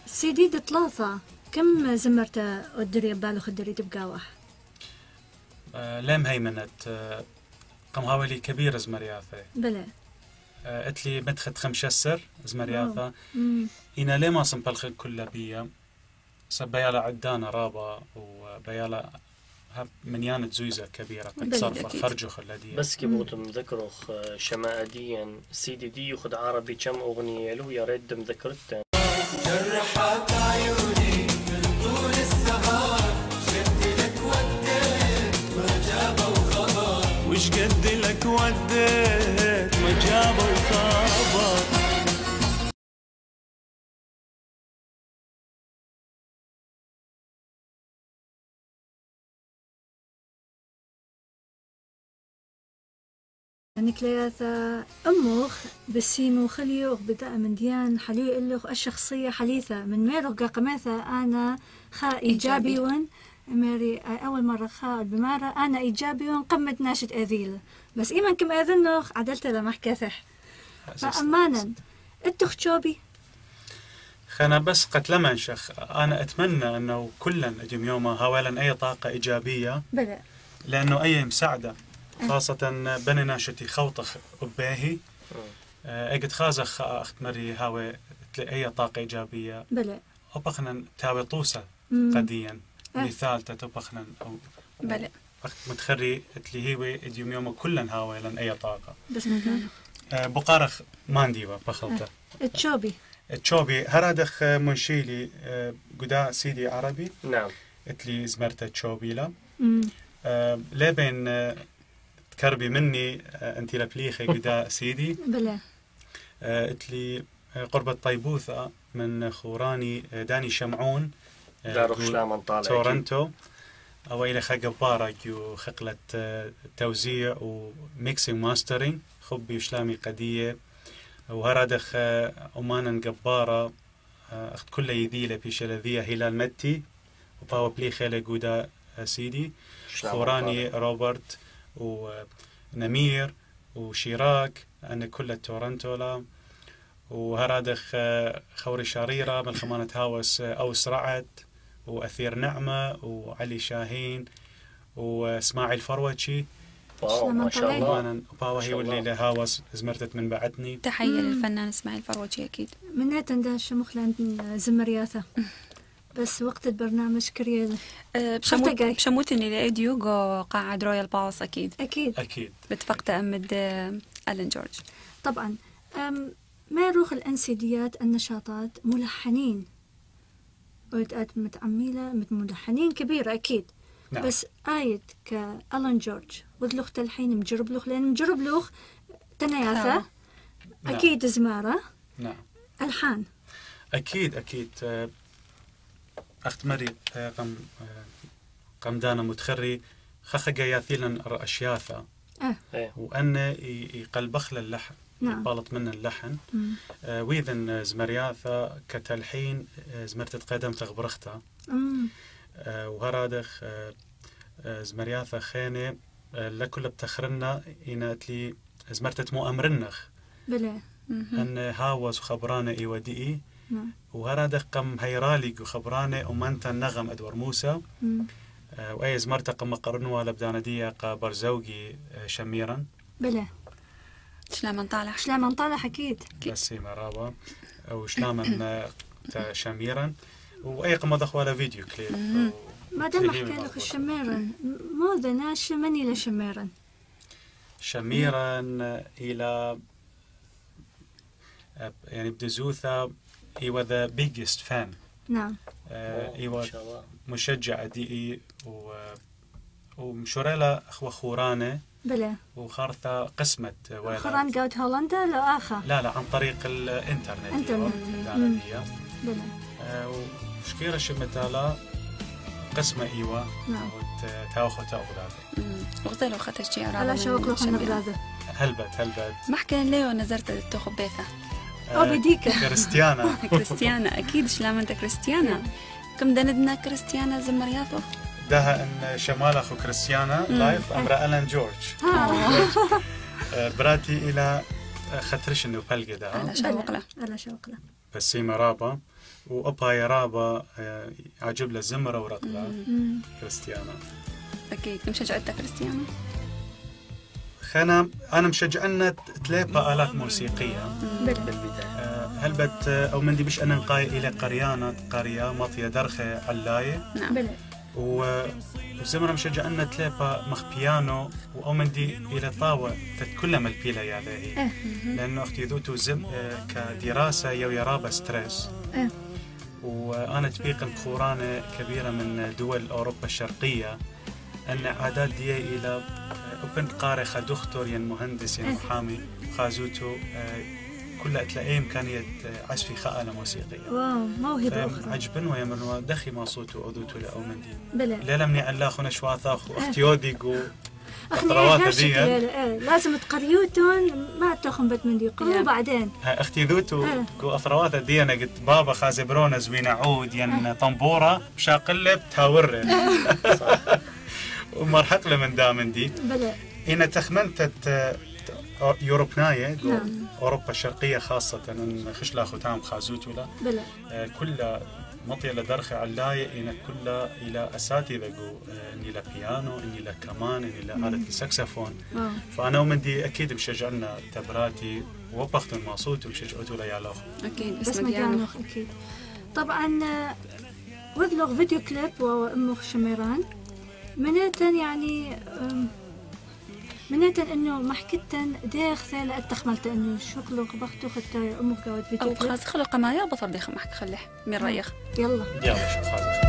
سيدي دي ثلاثة كم زمرت الدري بالو خدري تبقاوح آه، لام هيمنت آه، قم هاولي كبيرة زمرياثة بلى. آه، اتلي مدخت خمشسر زمرياثة. مم. إنا ليه ما سنبلخ كلها بيا؟ سبيالا عدانا رابا وبيالا منيانة زويزة كبيرة أكيد. خرجوا خلدية بس كي بغيت نذكره شماء ديا سيدي دي ياخذ عربي كم أغنية له يا ريت مذكرتها نكلياثا أموخ بسيمو خليوخ بدأ من ديان حليو إلوخ الشخصية حليثة. من ميروخ قاقماثا أنا خا إيجابي. ون ماري أول مرة خا بمارة. أنا إيجابي ون قمت ناشد أذيل. بس إيمان كم أذنوخ عدلت لما حكاثح فأمانا التخ شوبي خنا بس قد لما انشخ أنا أتمنى أنه كلا أجم يوما هاولا أي طاقة إيجابية. بلى. لأنه أي مساعدة خاصة بني ناشتي خوطخ أباهي آه، أجد خازخ أخت مري هاوي تلي أي طاقة إيجابية. بلى. أبخنا تاوي طوسة. قديا. مثال تتبخنا أو بلى. أخت متخري تلي هيوي إديوم يوم كلا هاوي لن أي طاقة. بس مكانه آه، بقارخ مانديوا بخلطة. التشوبي تشوبي هرادخ آه، منشيلي آه، قدا سيدي عربي. نعم. إتلي زمرتا تشوبيلا. مم. آه، آه، تكربي مني آه، انتي لبليخي قدا *laughs* سيدي. بلى. آه، اتلي آه، قرب الطيبوثة من خوراني آه، داني شمعون آه، دارو جو خشلام طالع تورنتو. أو إلى خا جبارة جو خقلة آه، توزيع وميكسينج ماسترينج خبي وشلامي قدية. وهرادخ آه، أمانا جبارة آه، أخت كل يذيلة في شلذية هلال متي. وباو بلي خيلة جودا سيدي. شلام خوراني. روبرت ونمير وشيراك أنا كل تورنتولا وهرادخ خوري شريرة من خمانة هاوس أوس رعد وأثير نعمة وعلي شاهين وإسماعيل فروتشي. واو ما شاء الله. وأنا باوا هي واللي. لهاوس زمرتت من بعدني. تحية للفنان إسماعيل فروجي أكيد. منات ده شمخ لعند زمرياثة. *laughs* بس وقت البرنامج كريال أه، خلطة بشموت. بشموتني لأديو جو قاعد رويال باوس أكيد. أكيد. أكيد. بتفقت أمد آه، ألين جورج. طبعا. ما روح الأنسيديات النشاطات؟ ملحنين. ودقات متعملة مت ملحنين كبيرة أكيد. نعم. بس آية كألان جورج. ودلوخ تلحين مجرب لوخ لأن مجرب لوخ تنياثة نعم. أكيد زمارة. نعم. ألحان. أكيد أكيد. آه، أخت مري آه، قم آه، قم دانا متخري خخ جاياثيلا الأشياثة إيه. وأن يقلبخ اللحن نعم. يبالط من اللحن. آه، وإذن زمرياثة كتلحين آه، زمرتت قدم تغبرختا. آه، وهرادخ آه، آه، زمرياثة خينة آه، لكل بتخرنا إنات لي زمرتت مؤمرنخ بلا أن هاوس وخبرانة إيوديئي نعم. وهرادخ قم هيرالي وخبرانة ومنتا نغم أدور موسى. آه، وأي زمرتا قم قرنوا لبداندية قا برزوجي آه، شميرا. بلا. شلون طالع شلام نطالع أكيد. بس مرابا. أو شلاما آه، شميرا. وأي قم ضخوا فيديو كليب ما دام حكى لك مربوطة. الشميرن مو ذا ناش مني لشميرن شميرا إلى آه، يعني بدزوثا إيوا ذا بيجست فان نعم. إيوا شاء الله مشجع. ديئي و ومشوريلا أخوة خورانة. بلا وخارثة قسمة ويلات. خران قاعد هولندا لو آخر. لا لا عن طريق الإنترنت. إنترنت. بلا آه، وشكيرة شمتالا قسمة إيوا نعم. وتاوخو تأغلاد وغزلو خطش شي على شوق له خلنا بلادة هلبت هلبت. ما حكى ليو نزرت التخبيثة أو بديك. كريستيانا. *laughs* كريستيانا أكيد. شلام أنت كريستيانا؟ كم دندنا كريستيانا زمرياثو دها إن شمال أخو كريستيانا لايف امرا ألان جورج. *laughs* آه، براتي إلى خطرش إنه فلقه ده على شوق. له على شوق. له بسيمة رابا وابا يا رابا آه، عجب له زمرة ورقلة. كريستيانا. أكيد. كم شجعتك كريستيانا؟ خنا أنا مشجعنا تليبا آلات موسيقية. بلا بالبداية. آه، هلبت آه، أو مندي بش أنا نقاي إلى قريانة قرية مطية درخة علاية؟ نعم. بلا وزمرة مشجعنا تليبا مخ بيانو أو مندي إلى طاوة تتكلم البيلا يا ذهي إيه. لأنه أختي ذوتو زم آه، كدراسة يو يرابا ستريس. إيه. وأنا تبيق بخورانة كبيرة من دول أوروبا الشرقية أن عادات دي إلى قاري خا دكتور ين مهندس ين إيه. محامي خازوتو آه، كلها تلاقي امكانية آه، عزفي خاء موسيقية واو موهبة أخرى. عجبن ويمرنوا دخي ما صوتو اذوتو لاو مندي بلا لا لمني الاخو شواثاخ واختيوديقو أخني أطروات هاشك ذي لا- إيه، لازم تقريوتون ما تاخن بت من دي. وبعدين أختي ذوتو إيه. اثروات دي أنا قلت بابا خازي برونا زوينا عود ين طنبورة شاقلب تاور *laughs* ومرحق له من دامن دي. بلا إن تخمنت يوروبناية قو نعم. أوروبا الشرقية خاصة إن خشلا ختام خازوت ولا. بلا آه، كل مطية لدرخة علاية إن كل إلى أساتذة آه، إني لا بيانو إني لا كمان إني لا آلة السكسفون واو فأنا ومندي أكيد بشجعنا تبراتي وبختن ما صوت وبشجعتو لا يا لوخ أكيد بس اسمك مجانوخ أكيد. طبعا آه، وذلغ فيديو كليب وأمخ شميران مناتن يعني أم، مناتن إنه محكتن داخ ثالة اتخملت إنه شكله قبختو خدت أمك فيديو أو كليب خلاص خلو قمايا بطر دي خمحك خليه من رأيك؟ يلا. يلا شو خازخ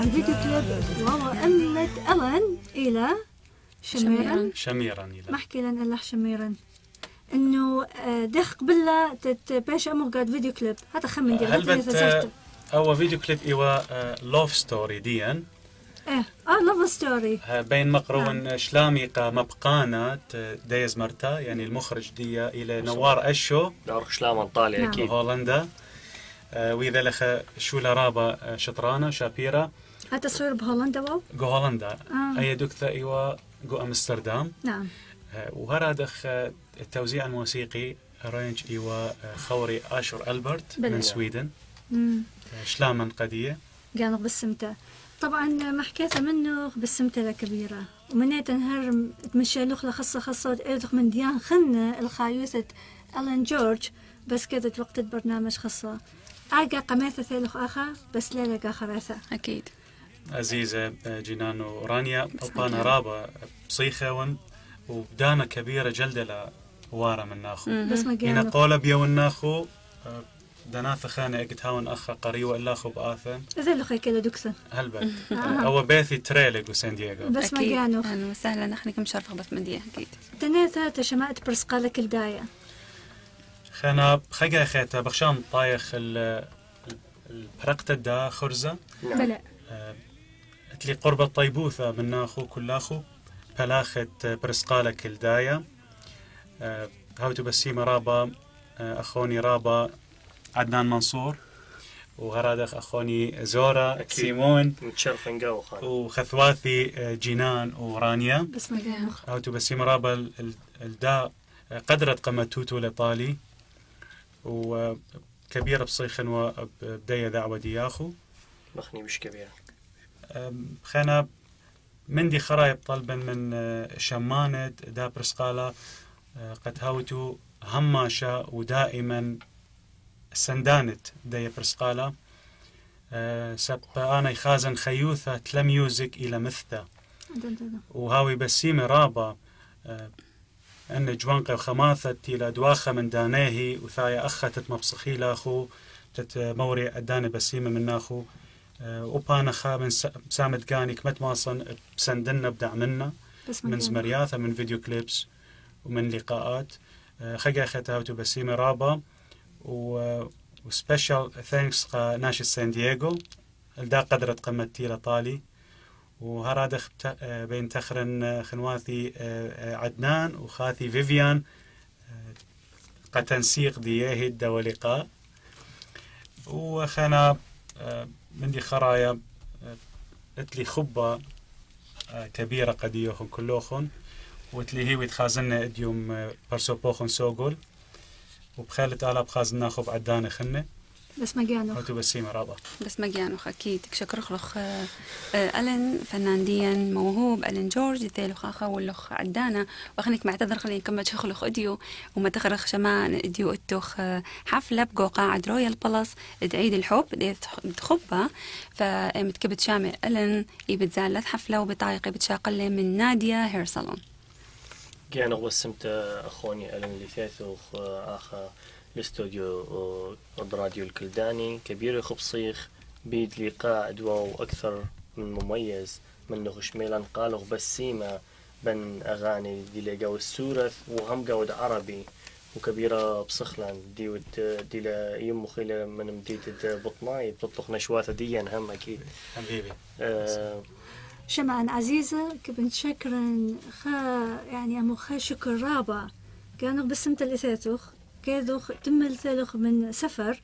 وقاوت طبعا فيديو كليب وهو أمت ألن إلى شميرا. شميراً. إلى. محكي لن الله شميرا. إنه آه، دخ قبلة تتباش امو قاد فيديو كليب. هذا خمن دي هل أو فيديو كليب إيوا لوف ستوري ديان إيه. آه لاف ستوري بين مقرون شلامي قا مبقانا ت- دايز مرتا يعني المخرج دي إلى نوار أشو. دار شلام انطالي نعم. أكيد. هولندا. آه، وإذا لخ شو لرابا آه، شطرانة شابيرا. هذا تصوير بهولندا واو. جو هولندا آه. أي دكثة إيوا جو أمستردام. نعم. آه، وهرادخ آه، التوزيع الموسيقي رينج إيوا آه، خوري آشور ألبرت بلى. من سويدن. شلاما قدية. قالوا بالسمتة. طبعا ما حكيتها منه بالسمتة كبيرة. ومنيت انهر تمشي لخلة خاصة خاصة وتأيدخ من ديان خنة الخايوثة ألان جورج. بس كذا وقت البرنامج خاصة ألقى قماثة ثالث آخر بس لا لقى خراثة أكيد. عزيزة آه، جنان ورانيا. أبانا حكي. رابا بصيخة وبدانا كبيرة جلدة لوارا من ناخو. بس هنا قولة بيو الناخو آه، دناث خانة اجت هاون أخا قريوة اللاخو بآثن إذا لخي كذا دكسن. هلبت آه. أو بيثي تريلق وسان دييغو. بس ما قالوا. أهلا وسهلا. نحن كم شرف بث مدية أكيد. تناثة تشمعت برسقالة كلداية خنا خجا خيتا بخشام طايخ ال البرقة دا خرزة. بلا. آه، تلي قرب الطيبوثة من ناخو كلاخو بلاخت برسقالة كلدايا آه، هاوتو بسيمة رابا. آه، أخوني رابا عدنان منصور. وهرادخ أخوني زورا أكيد. سيمون. وخثواثي آه، جينان ورانيا. بس ما قالوا هاوتو بسيمة رابا ال- ال- الدا قدرت قمتوتو لطالي. وكبيرة بصيخن وبداية دعوة دياخو. مخني مش كبير. أم، خنا مندي خرايب طلبا من آه، شمانة دا برسقالة آه، قد هاوتو هماشة ودائما سندانت دايا برسقالة آه، سب أنا يخازن خيوثة تلا ميوزك إلى مثتا. وهاوي بسيمة رابا أن جوانقة وخماثة إلى دواخة من دانيهي وثايا أخت مبصخي لاخو تت موري أداني بسيمة من ناخو وبانا خا من س- سامد كاني كمت ماصن بسندنا بدع منا بس ما من زمرياثة من فيديو كليبس ومن لقاءات. آه، خجا هاوتو بسيمة رابا. و وسبيشال ثانكس قا ناشي سان دييغو. الدا قدرت قمتي لطالي وهرادخ بت- آه، بين تخرن آه، خنواثي آه، آه، عدنان وخاثي فيفيان. آه، قا تنسيق دياهي الدا ولقاء وخنا آه، مندي خرايا آه، اتلي خبة آه، كبيرة قديوخن كلوخن وتلي هي ويتخازنا اديوم آه، برسو بوخن سوغل وبخالة آلا خب عدانة خنة. بس ما قالوا. هوتو بسيمة رابا بس مجانوخ أكيد. شكر خلخ آه، آه، ألن فنان ديان موهوب ألن جورج ثالو خاخا واللخ عدانا. وخنك معتذر خلي كما تخلخ اديو وما تخرخ شمان اديو أتوخ آه، حفلة بقو قاعد رويال بلس عيد الحب دي تخبة فمتكبت شامع ألن يبتزالت حفلة وبطايق بتشاقل من نادية هير صالون كان غوسمت أخوني ألن اللي ثاثو اخا الاستوديو راديو الكلداني كبير خبصيخ بيد لقاء دواو أكثر من مميز من خشميلان قالوا بسيمة بن أغاني دي لقاو السورث وهم قاود عربي وكبيرة بصخلان دي ود دي لا يم خيلة من مديد بطناي بتطلق نشوات ديا هم أكيد. حبيبي. آه شمعا عزيزة كبنت شكرا خا يعني أمو خا شكر رابع. كانوا بسمت الإثاثوخ كيدوخ تم الثالوخ من سفر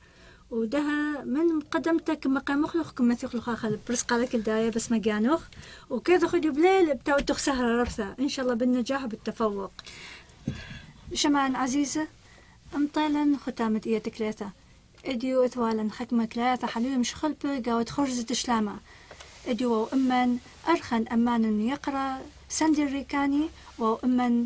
ودها من قدمتك مقام مخلوق كما تخلق خل برسقة لك الداية بس ما جانوخ وكيدوخ بليل بتاو سهرة رفثة إن شاء الله بالنجاح وبالتفوق. شمعا عزيزة امطالا ختامة إيه تكلاثة إديو اثوالا حكمة كلاثة حلوية مش خلبة قاوت خرزة شلامة إديو وأمن أرخن أمان الميقرة ساندي الريكاني وأمن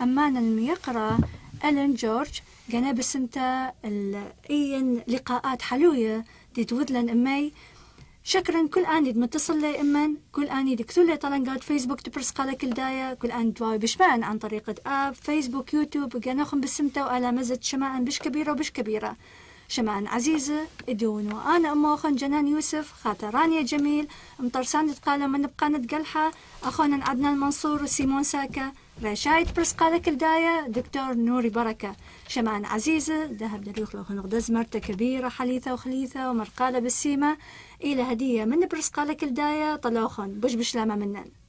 أمان الميقرة ألين جورج. جناب السنتا الأين لقاءات حلوية دي تودلن أمي. شكرا كل آن متصل لي إمن كل آن دكتور لي طلنقات فيسبوك تبرس قالك الداية كل آن دواي بشمان عن طريقة آب فيسبوك يوتيوب. جناخم بالسمتة وآلا مزت شماعا بش كبيرة وبش كبيرة. شمعان عزيزة ادون وأنا أموخن جنان يوسف خاطرانيا جميل. مطرسان تقال من بقانة قلحة أخونا عدنان منصور وسيمون ساكا. رشايد برسقالة كلداية دكتور نوري بركة. شمعان عزيزة ذهب دلوخ لو خنقدز مرتة كبيرة حليثة وخليثة ومرقالة بالسيمة. إلى هدية من برسقالة كلداية طلوخن بش بشلامة منن.